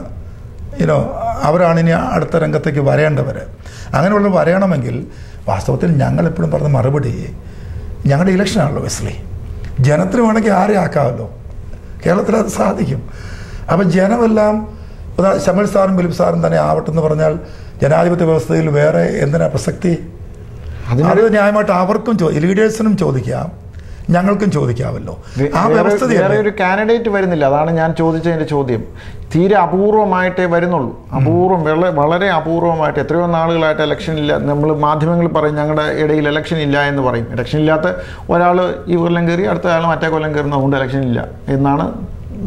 യുനോ അവരാണ് ഇനി അടുത്ത രംഗത്തേക്ക് വരേണ്ടവർ അങ്ങനെയുള്ള വരണമെങ്കിൽ വാസ്തവത്തിൽ ഞങ്ങളെപ്പോഴും പറഞ്ഞ മറുപടി ഞങ്ങളുടെ ഇലക്ഷനാണല്ലോ വെസ്ലി ജനത്തിന് വേണമെങ്കിൽ ആരെ ആക്കാമല്ലോ? കേരളത്തിൽ അത് സാധിക്കും. അപ്പം ജനമെല്ലാം ഉദാ ശമൽ സാറും ഫിലിപ്പ് സാറും തന്നെ ആവട്ടെ എന്ന് പറഞ്ഞാൽ ജനാധിപത്യ വ്യവസ്ഥയിൽ വേറെ എന്തിനാ പ്രസക്തി? അത് ന്യായമായിട്ട് അവർക്കും ലീഡേഴ്സിനും ചോദിക്കാം. ഞങ്ങൾക്കും ചോദിക്കാമല്ലോ. ആ വ്യവസ്ഥ ഒരു കാൻഡിഡേറ്റ് വരുന്നില്ല. അതാണ് ഞാൻ ചോദിച്ചതിന്റെ ചോദ്യം. തീരെ അപൂർവമായിട്ടേ വരുന്നുള്ളൂ. അപൂർവം വളരെ വളരെ അപൂർവമായിട്ട് എത്രയോ നാളുകളായിട്ട് ഇലക്ഷൻ ഇല്ല. നമ്മൾ മാധ്യമങ്ങൾ പറയും ഞങ്ങളുടെ ഇടയിൽ ഇലക്ഷൻ ഇല്ല എന്ന് പറയും. ഇലക്ഷൻ ഇല്ലാത്ത ഒരാൾ ഈ കൊല്ലം കയറി അടുത്ത ആൾ മറ്റേ കൊല്ലം കയറുന്ന അതുകൊണ്ട് ഇലക്ഷൻ ഇല്ല എന്നാണ്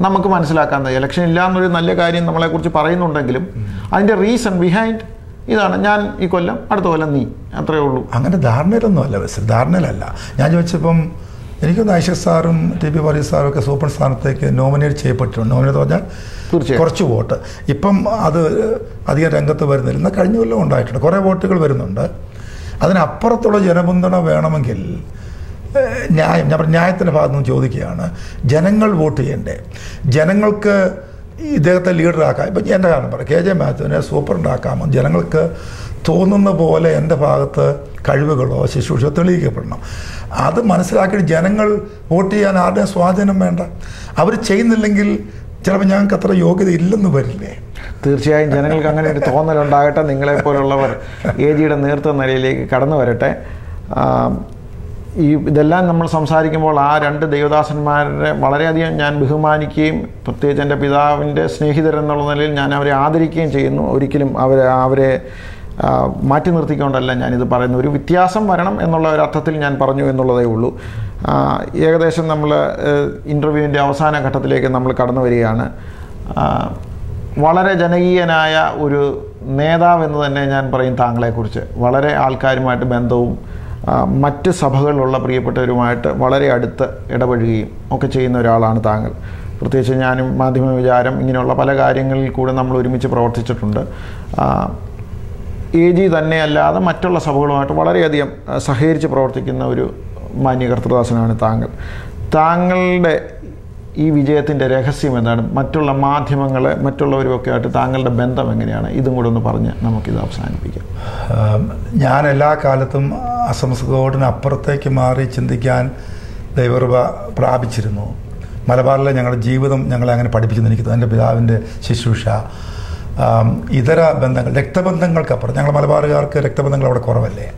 നമുക്ക് മനസ്സിലാക്കാൻ ഇലക്ഷൻ ഇല്ല എന്നൊരു നല്ല കാര്യം നമ്മളെക്കുറിച്ച് പറയുന്നുണ്ടെങ്കിലും അതിന്റെ റീസൺ ബിഹൈൻഡ് ഇതാണ്. ഞാൻ ഈ കൊല്ലം അടുത്ത കൊല്ലം നീ. അത്രയേ ഉള്ളൂ. അങ്ങനെ ധാരണയിലൊന്നും അല്ല ബസ് ധാരണയിലല്ല. ഞാൻ ചോദിച്ചപ്പം എനിക്കൊന്ന് ഐഷ സാറും ടി പി വർഗീസ് സാറും ഒക്കെ സൂപ്പർ സ്ഥാനത്തേക്ക് നോമിനേറ്റ് ചെയ്യപ്പെട്ടിട്ടുണ്ട്. നോമിനേറ്റ് പറഞ്ഞാൽ. കുറച്ച് വോട്ട്. ഇപ്പം അത് അധികം രംഗത്ത് വരുന്നില്ല. എന്നാൽ കഴിഞ്ഞ കൊല്ലം ഉണ്ടായിട്ടുണ്ട്. കുറേ വോട്ടുകൾ വരുന്നുണ്ട്. അതിനപ്പുറത്തുള്ള ജനപിന്തുണ വേണമെങ്കിൽ ന്യായം ഞാൻ പറഞ്ഞ ന്യായത്തിന്റെ ഭാഗത്ത് നിന്ന് ചോദിക്കുകയാണ്. ജനങ്ങൾ വോട്ട് ചെയ്യണ്ടേ? ജനങ്ങൾക്ക് ഇദ്ദേഹത്തെ ലീഡറാക്കാം ഇപ്പം എന്റെ കാരണം പറയാം കെ ജെ മാത്യുവിനെ സൂപ്രണ്ടാക്കാമെന്ന് ജനങ്ങൾക്ക് തോന്നുന്ന പോലെ എന്റെ ഭാഗത്ത് കഴിവുകളോ ശുശ്രൂഷയോ തെളിയിക്കപ്പെടണം. അത് മനസ്സിലാക്കിയിട്ട് ജനങ്ങൾ വോട്ട് ചെയ്യാൻ ആരുടെയും സ്വാധീനം വേണ്ട. അവർ ചെയ്യുന്നില്ലെങ്കിൽ ചിലപ്പോൾ ഞങ്ങൾക്ക് അത്ര യോഗ്യത ഇല്ലെന്ന് വരില്ലേ? തീർച്ചയായും ജനങ്ങൾക്ക് അങ്ങനെ ഒരു തോന്നലുണ്ടാകട്ടെ നിങ്ങളെ പോലുള്ളവർ എ ജിയുടെ നേതൃത്വ നിലയിലേക്ക് കടന്നു വരട്ടെ. ഈ ഇതെല്ലാം നമ്മൾ സംസാരിക്കുമ്പോൾ ആ രണ്ട് ദേവദാസന്മാരെ വളരെയധികം ഞാൻ ബഹുമാനിക്കുകയും പ്രത്യേകിച്ച് എന്റെ പിതാവിന്റെ സ്നേഹിതരെന്നുള്ള നിലയിൽ ഞാൻ അവരെ ആദരിക്കുകയും ചെയ്യുന്നു. ഒരിക്കലും അവരെ അവരെ മാറ്റി നിർത്തിക്കൊണ്ടല്ല ഞാനിത് പറയുന്നത്. ഒരു വ്യത്യാസം വരണം എന്നുള്ള ഒരു അർത്ഥത്തിൽ ഞാൻ പറഞ്ഞു എന്നുള്ളതേ ഉള്ളൂ. ഏകദേശം നമ്മൾ ഇന്റർവ്യൂവിന്റെ അവസാന ഘട്ടത്തിലേക്ക് നമ്മൾ കടന്നു വരികയാണ്. വളരെ ജനകീയനായ ഒരു നേതാവ് എന്ന് തന്നെ ഞാൻ പറയും താങ്കളെക്കുറിച്ച്. വളരെ ആൾക്കാരുമായിട്ട് ബന്ധവും മറ്റ് സഭകളിലുള്ള പ്രിയപ്പെട്ടവരുമായിട്ട് വളരെ അടുത്ത് ഇടപഴകുകയും ഒക്കെ ചെയ്യുന്ന ഒരാളാണ് താങ്കൾ. പ്രത്യേകിച്ച് ഞാനും മാധ്യമ വിചാരം ഇങ്ങനെയുള്ള പല കാര്യങ്ങളിൽ കൂടെ നമ്മൾ ഒരുമിച്ച് പ്രവർത്തിച്ചിട്ടുണ്ട്. എ ജി തന്നെയല്ലാതെ മറ്റുള്ള സഭകളുമായിട്ട് വളരെയധികം സഹകരിച്ച് പ്രവർത്തിക്കുന്ന ഒരു മാന്യ കർത്തൃദാസനാണ് താങ്കൾ. താങ്കളുടെ ഈ വിജയത്തിന്റെ രഹസ്യം എന്താണ്? മറ്റുള്ള മാധ്യമങ്ങൾ മറ്റുള്ളവരുമൊക്കെ ആയിട്ട് താങ്കളുടെ ബന്ധം എങ്ങനെയാണ്? ഇതും കൂടെ ഒന്ന് പറഞ്ഞ് നമുക്കിത് അവസാനിപ്പിക്കാം. ഞാൻ എല്ലാ കാലത്തും അസംസ്കോടിന് അപ്പുറത്തേക്ക് മാറി ചിന്തിക്കാൻ ദൈവകൃപ പ്രാപിച്ചിരുന്നു. മലബാറിലെ ഞങ്ങളുടെ ജീവിതം ഞങ്ങളെ അങ്ങനെ പഠിപ്പിച്ചു എനിക്ക്. എന്റെ പിതാവിന്റെ ശുശ്രൂഷ. ഇതര ബന്ധങ്ങൾ രക്തബന്ധങ്ങൾക്കപ്പുറം. ഞങ്ങൾ മലബാറുകാർക്ക് രക്തബന്ധങ്ങൾ അവിടെ കുറവല്ലേ?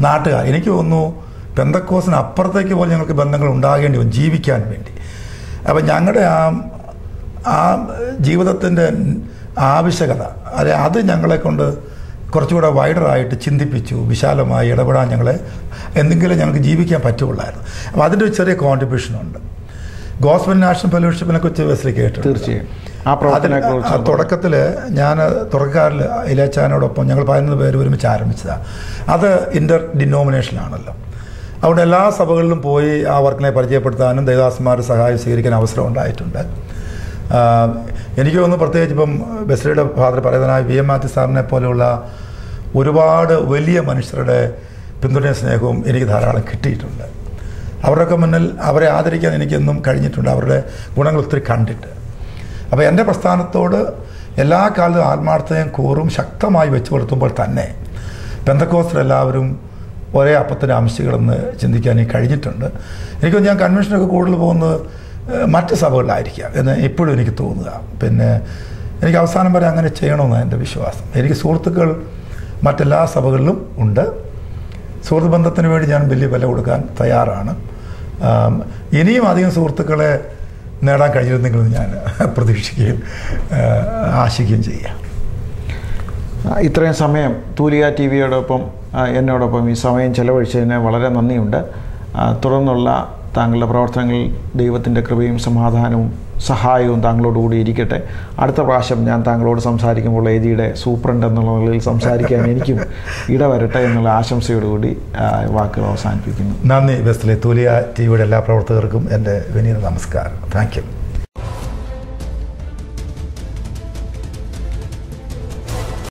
നാട്ടുകാർ എനിക്ക് തോന്നുന്നു പെന്തക്കോസിന് അപ്പുറത്തേക്ക് പോലും ഞങ്ങൾക്ക് ബന്ധങ്ങൾ ഉണ്ടാകേണ്ടി വരും ജീവിക്കാൻ വേണ്ടി. അപ്പം ഞങ്ങളുടെ ആ ആ ജീവിതത്തിന്റെ ആവശ്യകത അതെ അത് ഞങ്ങളെ കൊണ്ട് കുറച്ചുകൂടെ വൈഡറായിട്ട് ചിന്തിപ്പിച്ചു വിശാലമായി ഇടപെടാൻ ഞങ്ങളെ എന്തെങ്കിലും ഞങ്ങൾക്ക് ജീവിക്കാൻ പറ്റുള്ളായിരുന്നു അപ്പോൾ അതിന്റെ ഒരു ചെറിയ കോൺട്രിബ്യൂഷനുണ്ട് ഗോസ്ബൽ നാഷണൽ ഫെലോഷിപ്പിനെ കുറിച്ച് വെസ്ലി കേട്ടു തീർച്ചയായും. തുടക്കത്തിൽ ഞാൻ തുടക്കക്കാരിൽ ഇലേച്ചാനോടൊപ്പം ഞങ്ങൾ പതിനൊന്ന് പേര് ഒരുമിച്ച് ആരംഭിച്ചതാണ് അത് ഇന്റർ ഡിനോമിനേഷനാണല്ലോ അതുകൊണ്ട് എല്ലാ സഭകളിലും പോയി ആ വർക്കിനെ പരിചയപ്പെടുത്താനും ദേവദാസന്മാർ സഹായം സ്വീകരിക്കാൻ അവസരം ഉണ്ടായിട്ടുണ്ട്. എനിക്ക് തോന്നുന്നു പ്രത്യേകിച്ച് ഇപ്പം ബസ്രയുടെ ഫാദർ പറയുന്നതിനായ വി എം മാത്യു സാറിനെ പോലെയുള്ള ഒരുപാട് വലിയ മനുഷ്യരുടെ പിന്തുണയും സ്നേഹവും എനിക്ക് ധാരാളം കിട്ടിയിട്ടുണ്ട്. അവരുടെയൊക്കെ മുന്നിൽ അവരെ ആദരിക്കാൻ എനിക്കെന്നും കഴിഞ്ഞിട്ടുണ്ട്. അവരുടെ ഗുണങ്ങൾ ഒത്തിരി കണ്ടിട്ട്. അപ്പോൾ എന്റെ പ്രസ്ഥാനത്തോട് എല്ലാ കാലത്തും ആത്മാർത്ഥതയും കൂറും ശക്തമായി വെച്ചു കൊടുത്തുമ്പോൾ തന്നെ ബന്ധക്കോസ്റ്റരെല്ലാവരും ഒരേ അപ്പത്തിന്റെ അംശികളെന്ന് ചിന്തിക്കാൻ കഴിഞ്ഞിട്ടുണ്ട്. എനിക്ക് ഞാൻ കൺവെൻഷനൊക്കെ കൂടുതൽ പോകുന്നത് മറ്റ് സഭകളിലായിരിക്കാം എന്ന് ഇപ്പോഴും എനിക്ക് തോന്നുക. പിന്നെ എനിക്ക് അവസാനം വരെ അങ്ങനെ ചെയ്യണമെന്നാണ് എന്റെ വിശ്വാസം. എനിക്ക് സുഹൃത്തുക്കൾ മറ്റെല്ലാ സഭകളിലും ഉണ്ട്. സുഹൃത്ത് ബന്ധത്തിന് വേണ്ടി ഞാൻ വലിയ വില കൊടുക്കാൻ തയ്യാറാണ്. ഇനിയും അധികം സുഹൃത്തുക്കളെ നേടാൻ കഴിഞ്ഞിരുന്നെങ്കിൽ ഞാൻ പ്രതീക്ഷിക്കുകയും ആശിക്കുകയും ചെയ്യാം. ഇത്രയും സമയം തൂലിക ടി വിയോടൊപ്പം എന്നോടൊപ്പം ഈ സമയം ചെലവഴിച്ചതിന് വളരെ നന്ദിയുണ്ട്. തുടർന്നുള്ള താങ്കളുടെ പ്രവർത്തനങ്ങളിൽ ദൈവത്തിന്റെ കൃപയും സമാധാനവും സഹായവും താങ്കളോടുകൂടി ഇരിക്കട്ടെ. അടുത്ത പ്രാവശ്യം ഞാൻ താങ്കളോട് സംസാരിക്കുമ്പോൾ ഏതിയുടെ സൂപ്രണ്ട് എന്നുള്ള നിലയിൽ സംസാരിക്കാൻ എനിക്കും ഇടവരട്ടെ എന്നുള്ള ആശംസയോടുകൂടി വാക്കുകൾ അവസാനിപ്പിക്കുന്നു. നന്ദി ബെസ്റ്റിലെ തൂലിയ ടി വിയുടെ എല്ലാ പ്രവർത്തകർക്കും എന്റെ വിനീത നമസ്കാരം. Thank you.